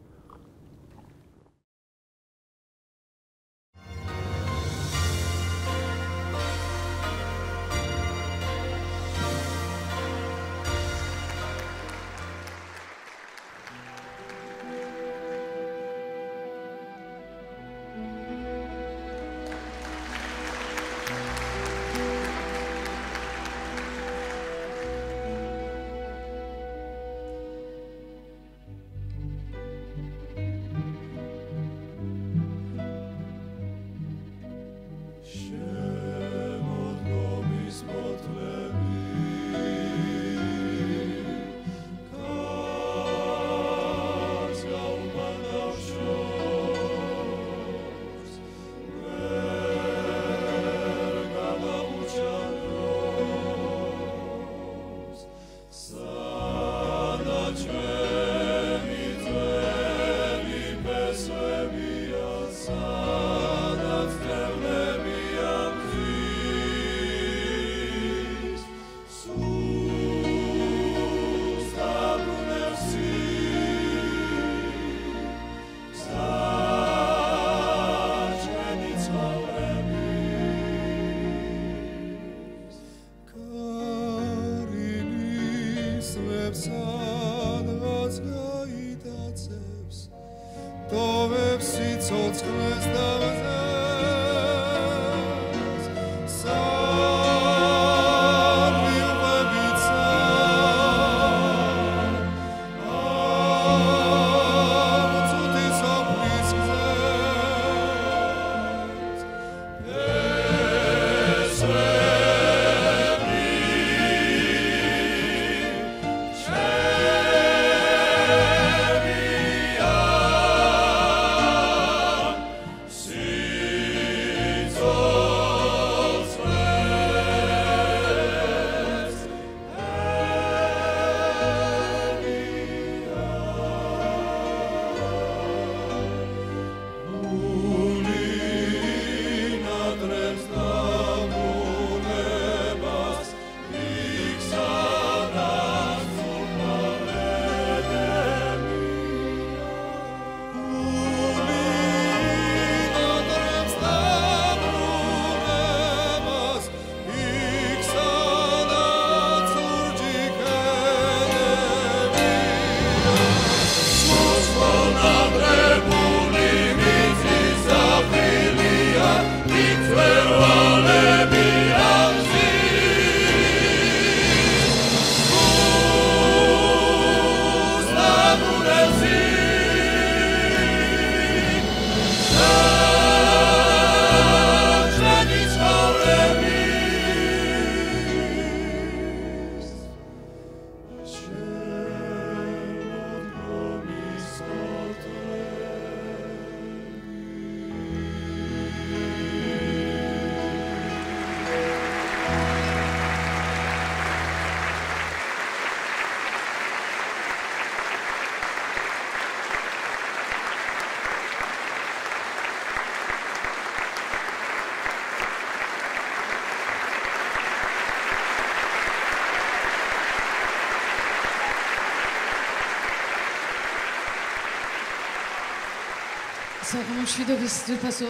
საღამომშვიდობის ძვირფასო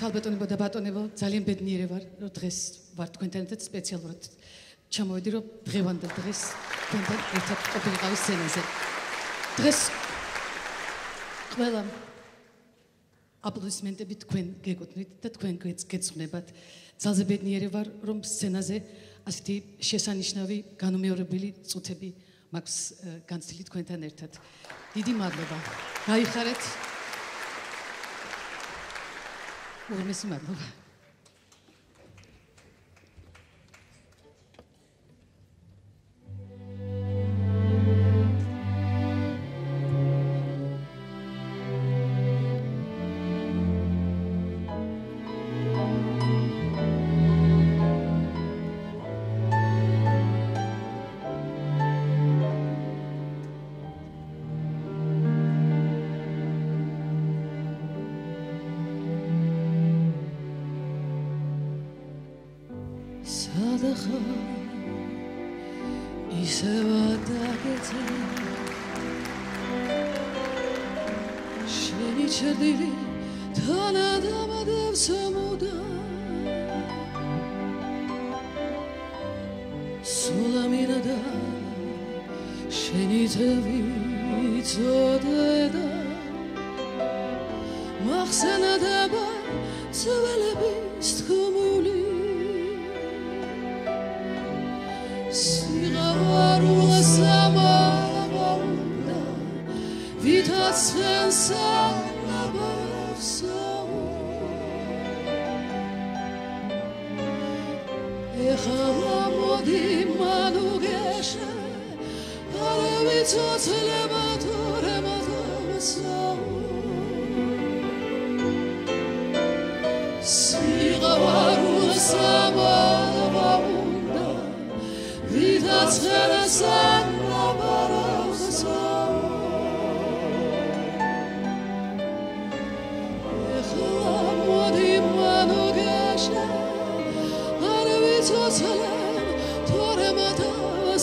ქალბატონებო და ბატონებო ძალიან ბედნიერი ვარ რომ დღეს ვარ თქვენთან ერთად სპეციალურად ჩამოვედი რომ დღევანდელ დღეს თქვენთან ერთად ყოფილიყავი სცენაზე. დღეს ყველა აპლოდისმენტები თქვენ გეკუთვნით და თქვენ გეცნობათ. ძალზე ბედნიერი ვარ რომ სცენაზე ასეთი შესანიშნავი განუმეორებელი წუთები მაქვს განცდილი თქვენთან ერთად. დიდი მადლობა. გაიხარეთ უღმესი მადლობა სადახა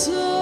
So.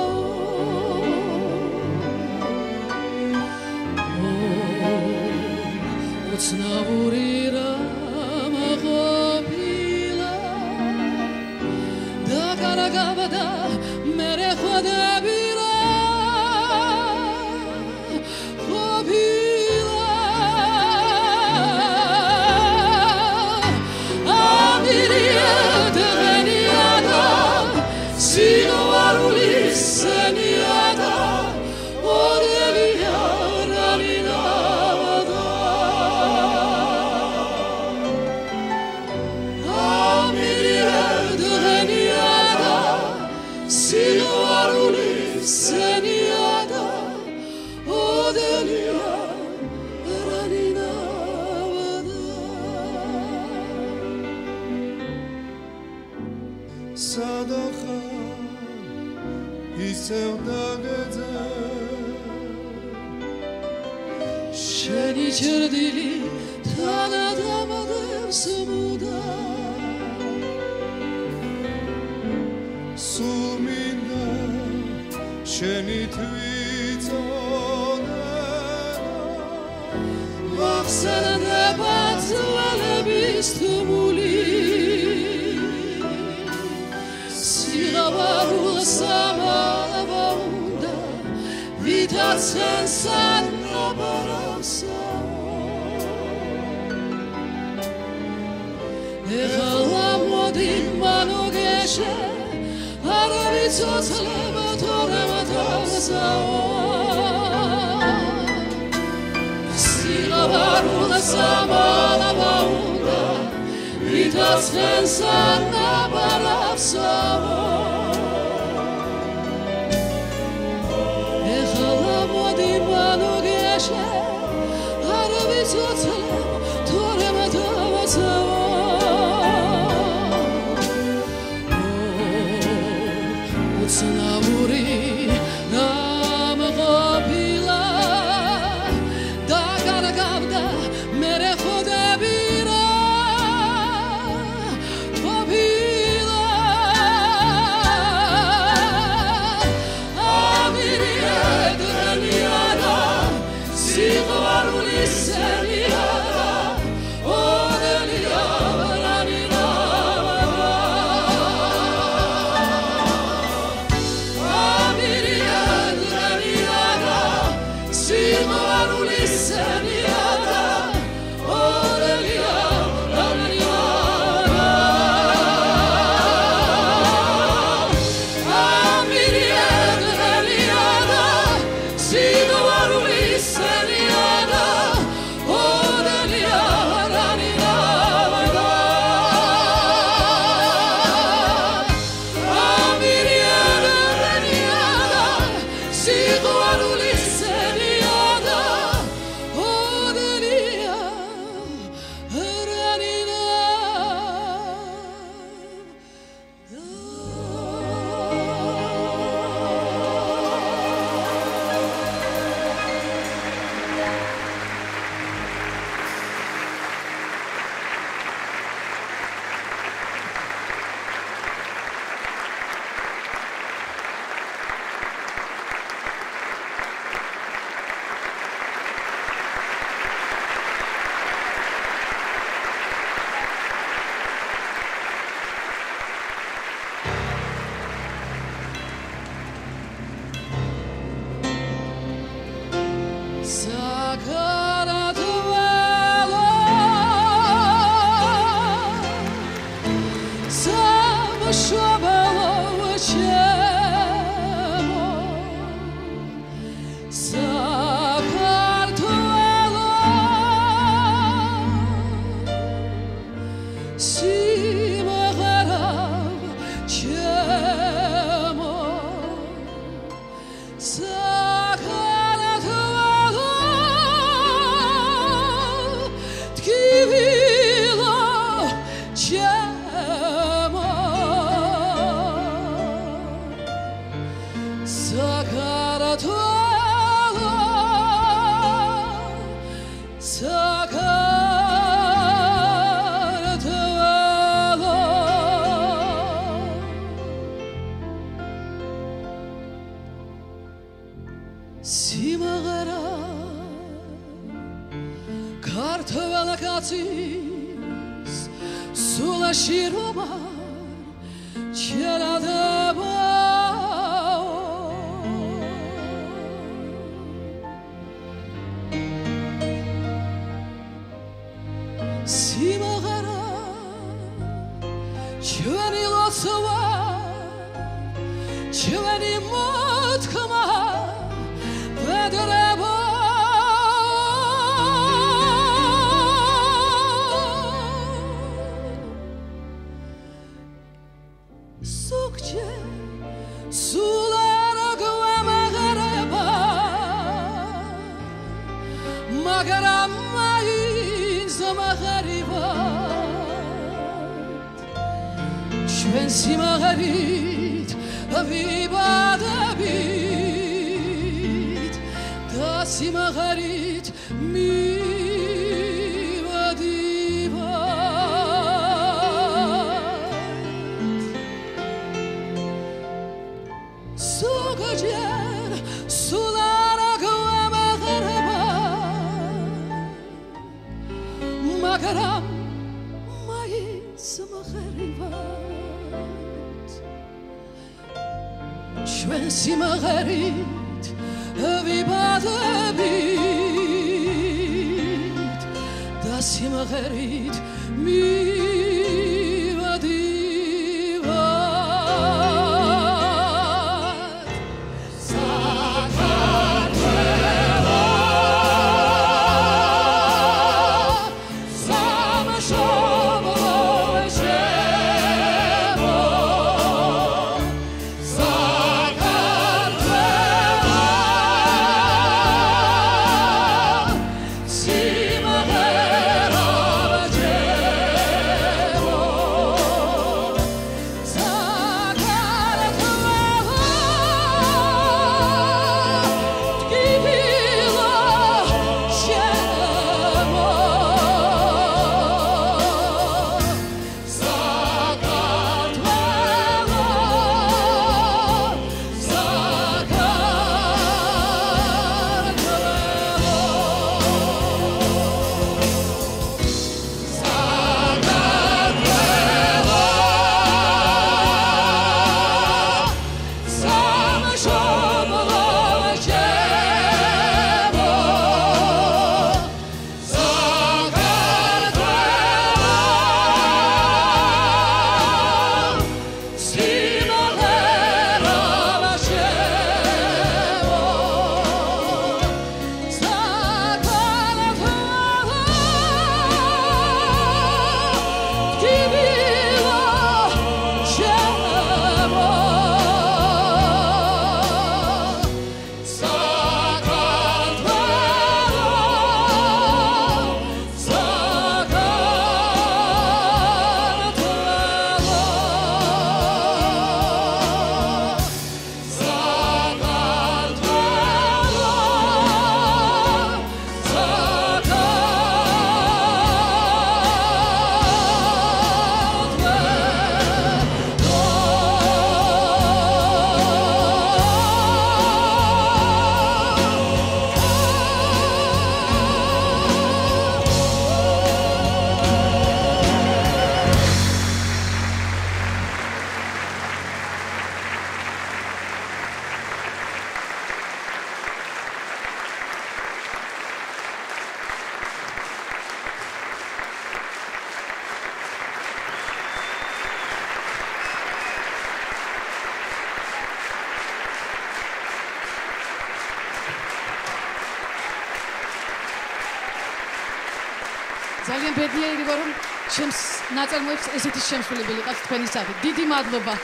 ბედნიერი ვარ რომ ჩემს ნაწარმოებს ესეთი შემსრულებელი ყავს თქვენისადმი. დიდი მადლობა.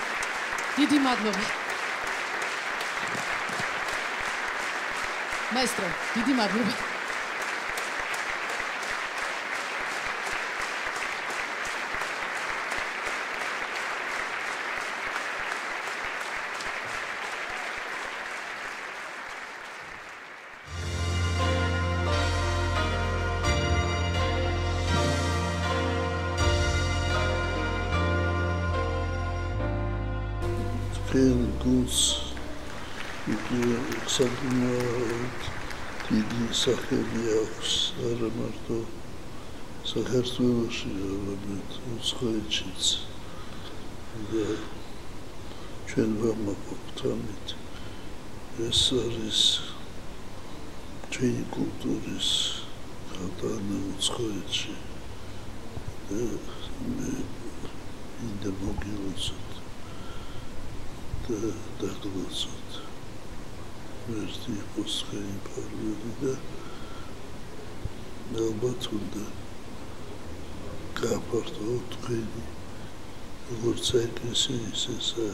დიდი მადლობა. მაესტრო, დიდი მადლობა. საქართველოში არამედ უცხოეთშიც და ჩვენ ვამაყობთ ამით ეს არის ჩვენი კულტურის გადანა უცხოეთში და მე ინდა მოგილოცოთ და დაგლოცოთ. ერთი იყოს ხელი პარლები და ალბათ უნდა გაფართო თქვენი როგორც ეკლესია ისე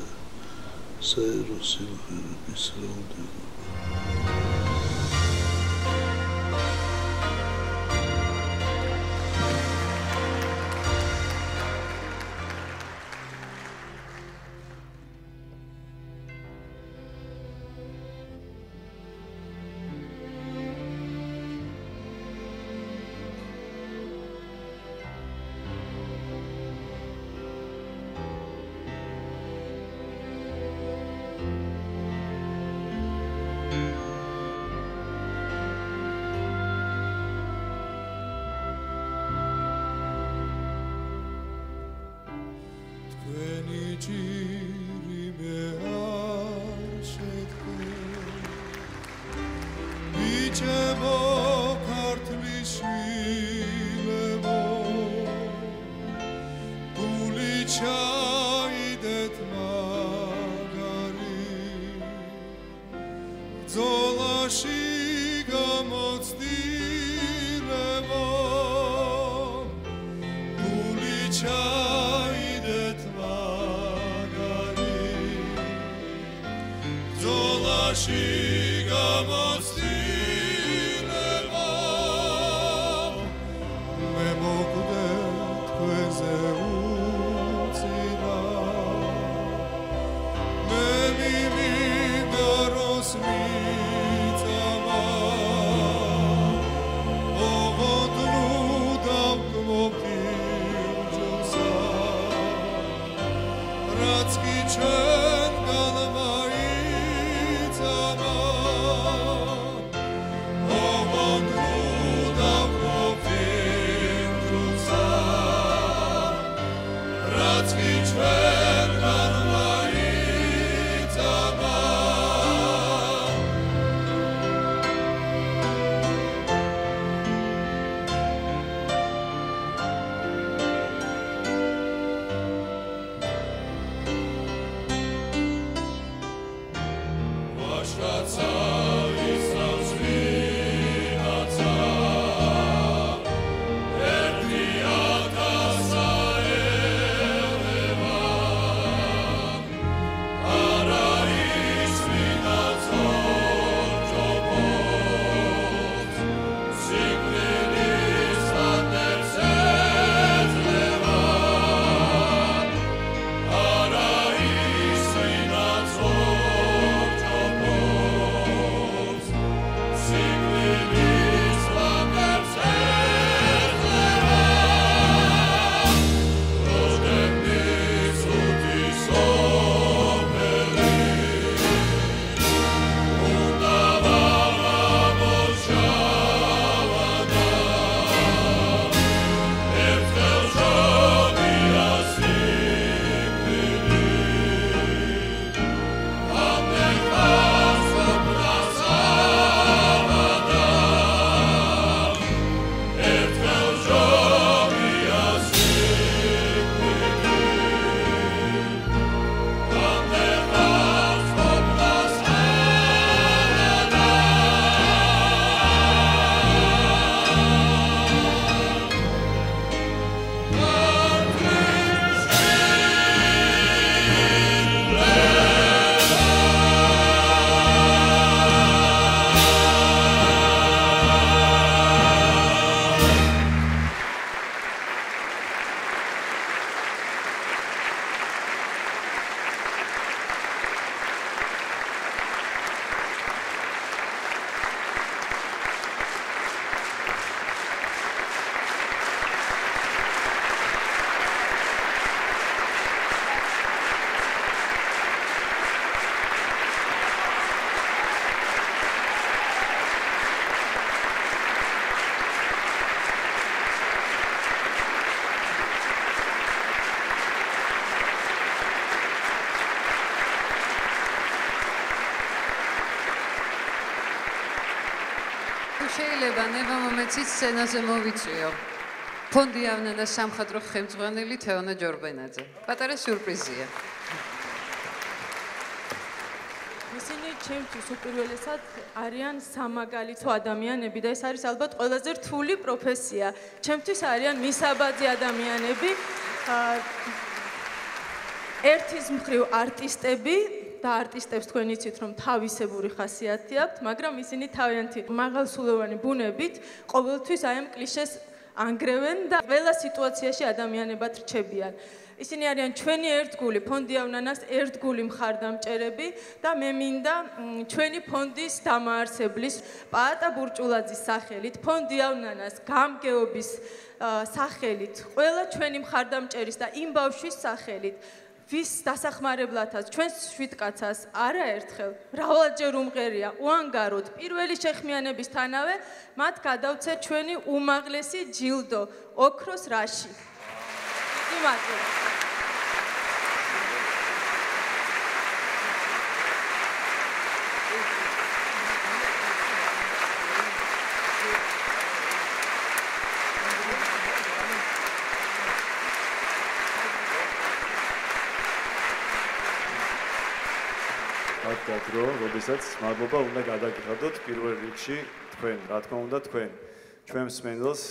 საერო სიმღერების რაოდენობა შეიძლება ნება მომეცით სცენაზე მოვიწვიო. ფონდი ავნანა სამხატრო ხელმძღვანელი თეონა ჯორბენაძე. პატარა სიურპრიზია. ისინი ჩემთვის უპირველესად არიან სამაგალითო ადამიანები და ეს არის ალბათ ყველაზე რთული პროფესია. ჩემთვის არიან მისაბაძი ადამიანები. ერთის მხრივ არტისტები და არტისტებს თქვენ იცით რომ თავისებური ხასიათი აქვთ, მაგრამ ისინი თავიანთი მაღალსულოვანი ბუნებით ყოველთვის აი ამ კლიშეს ანგრევენ და ყველა სიტუაციაში ადამიანებად რჩებიან. ისინი არიან ჩვენი ერთგული ფონდი ავნანას ერთგული მხარდამჭერები და მე მინდა ჩვენი ფონდის დამაარსებლის პაატა ბურჭულაძის სახელით ფონდი ავნანას გამგეობის სახელით ყველა ჩვენი მხარდამჭერის და იმ ბავშვის სახელით ვის დასახმარებლათაც ჩვენს შვიდკაცას არაერთხელ მრავალჯერ უმღერია უანგაროდ პირველი შეხმიანებისთანავე მათ გადავცეთ ჩვენი უმაღლესი ჯილდო ოქროს რაში. დიდი მადლობა გახდა დრო, როდესაც მადლობა უნდა გადაგიხადოთ პირველ რიგში თქვენ, რა თქმა უნდა თქვენ ჩვენ მსმენელს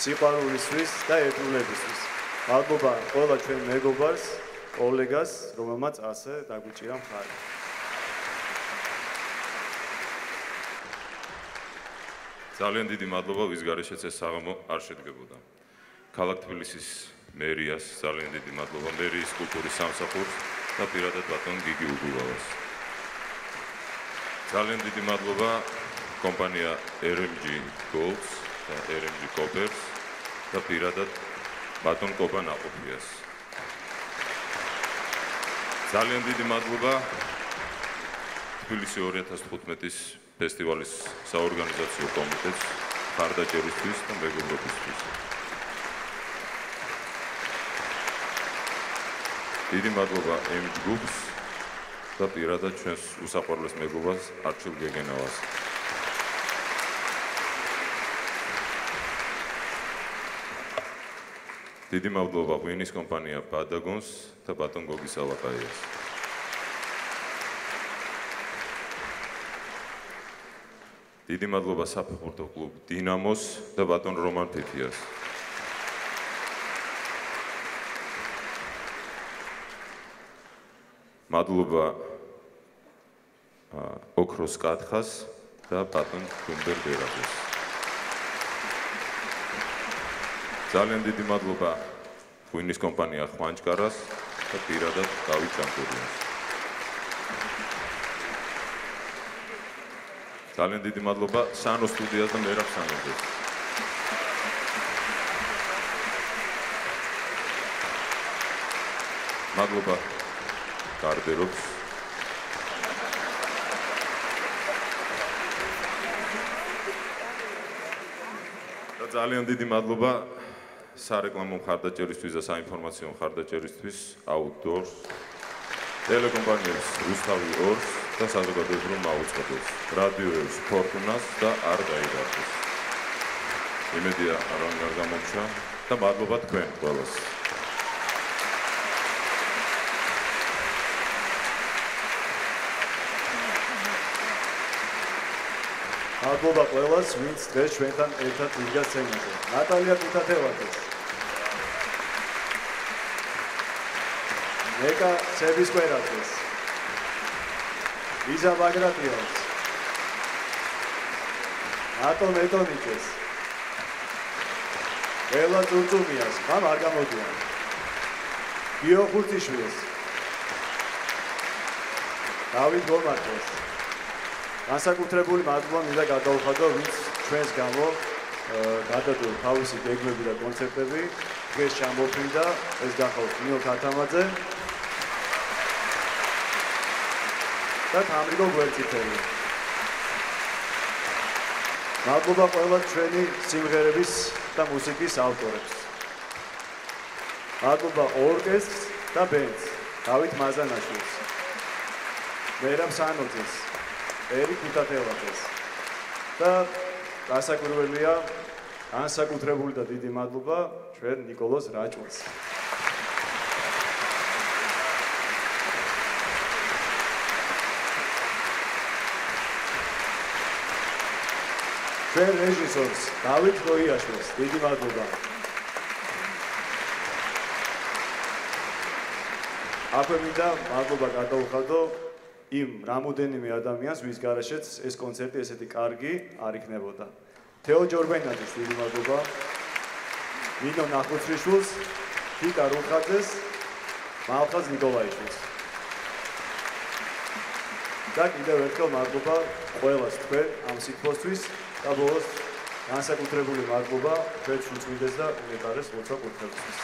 სიყვარულისთვის და ერთგულებისთვის. მადლობა ყველა ჩვენ მეგობარს, კოლეგას, რომელმაც ასე დაგვიჭირა მხარი. ძალიან დიდი მადლობა ვის გარეშეც ეს საღამო არ შედგებოდა. ქალაქ თბილისის მერიას ძალიან დიდი მადლობა მერიის კულტურის სამსახურს და პირადად ბატონ გიგი უგულავას. ძალიან დიდი მადლობა კომპანია RMG Golds და RMG Coppers და პირადად ბატონ კოპა ნაყოფიას. ძალიან დიდი მადლობა თბილისი 2015-ის ფესტივალის საორგანიზაციო კომიტეტს ხარდაჭერისთვის და მეგობრობისთვის. დიდი მადლობა M Groups და პირადად ჩვენს უსაყვარლეს მეგობარს არჩილ გეგენავას. დიდი მადლობა ღვინის კომპანია Badagons და ბატონ გოგი სალაკაიას. დიდი მადლობა საფეხბურთო კლუბ დინამოს და ბატონ რომან ფიფიას. მადლობა ოქროს კათხას და ბატონ გუმბერ ბერაძეს. ძალიან დიდი მადლობა ღვინის კომპანია ხვანჭკარას და პირადად დავით ჭანტურიანს. ძალიან დიდი მადლობა სანო სტუდიას და მერაბ სანოდეს. მადლობა გარდერობს და ძალიან დიდი მადლობა სარეკლამო მხარდაჭერისთვის და საინფორმაციო მხარდაჭერისთვის Outdoors ტელეკომპანიებს რუსთავი 2-ს და საზოგადოებრივ მაუწყებელს რადიოებს ფორტუნას და არ გაიგარდეს. იმედია არ გამოგჩა და მადლობა თქვენ ყველას მადლობა ყველას, ვინც დღეს ჩვენთან ერთად იდგა სცენაზე. ნატალია კუთათელაძე. ნეკა სებისკვერაძე. იზა ბაგრატიოს. ატო მეტონიკეს. ელა ძუძუმიას, ხამ არ გამოდიან. გიო ხურთიშვილს. დავით გომარტეს. განსაკუთრებული მადლობა მინდა გადაუხადო ვინც ჩვენს გამო გადადო თავისი გეგმები და კონცეფტები დღეს ჩამოფრინდა ეს გახავთ ნიო ქათამაძე. და თამრიგო გვერდწითელი მადლობა ყველა ჩვენი სიმღერების და მუსიკის ავტორებს. მადლობა ორკესტრს და ბენდს. დავით მაზანაშვილს. მერაბ სანოძეს ერი ქუთათელაძეს. და გასაკვირველია განსაკუთრებული და დიდი მადლობა ჩვენ نيكოლოზ რაჭულს. ჩვენ რეჟისორს დავით გოიაშვილს დიდი მადლობა. აქვე მინდა მადლობა გადაუხადო იმ რამოდენიმე ადამიანს, ვის garaშეც ეს კონცერტი ესეთი კარგი არ იქნებოდა. თეო ჯორბენაძის დიდი მადლობა. მინო ნახუცრიშვილს, თიკა რუხაძეს, მალხაზ ნიკოლაიშვილს. და კიდევ ერთხელ მადლობა ყველას თქვენ ამ სიტყვასთვის და ბოლოს განსაკუთრებული მადლობა ჩვენ შეწყვიდეს და უნეტარეს მოცა კურთხებისთვის.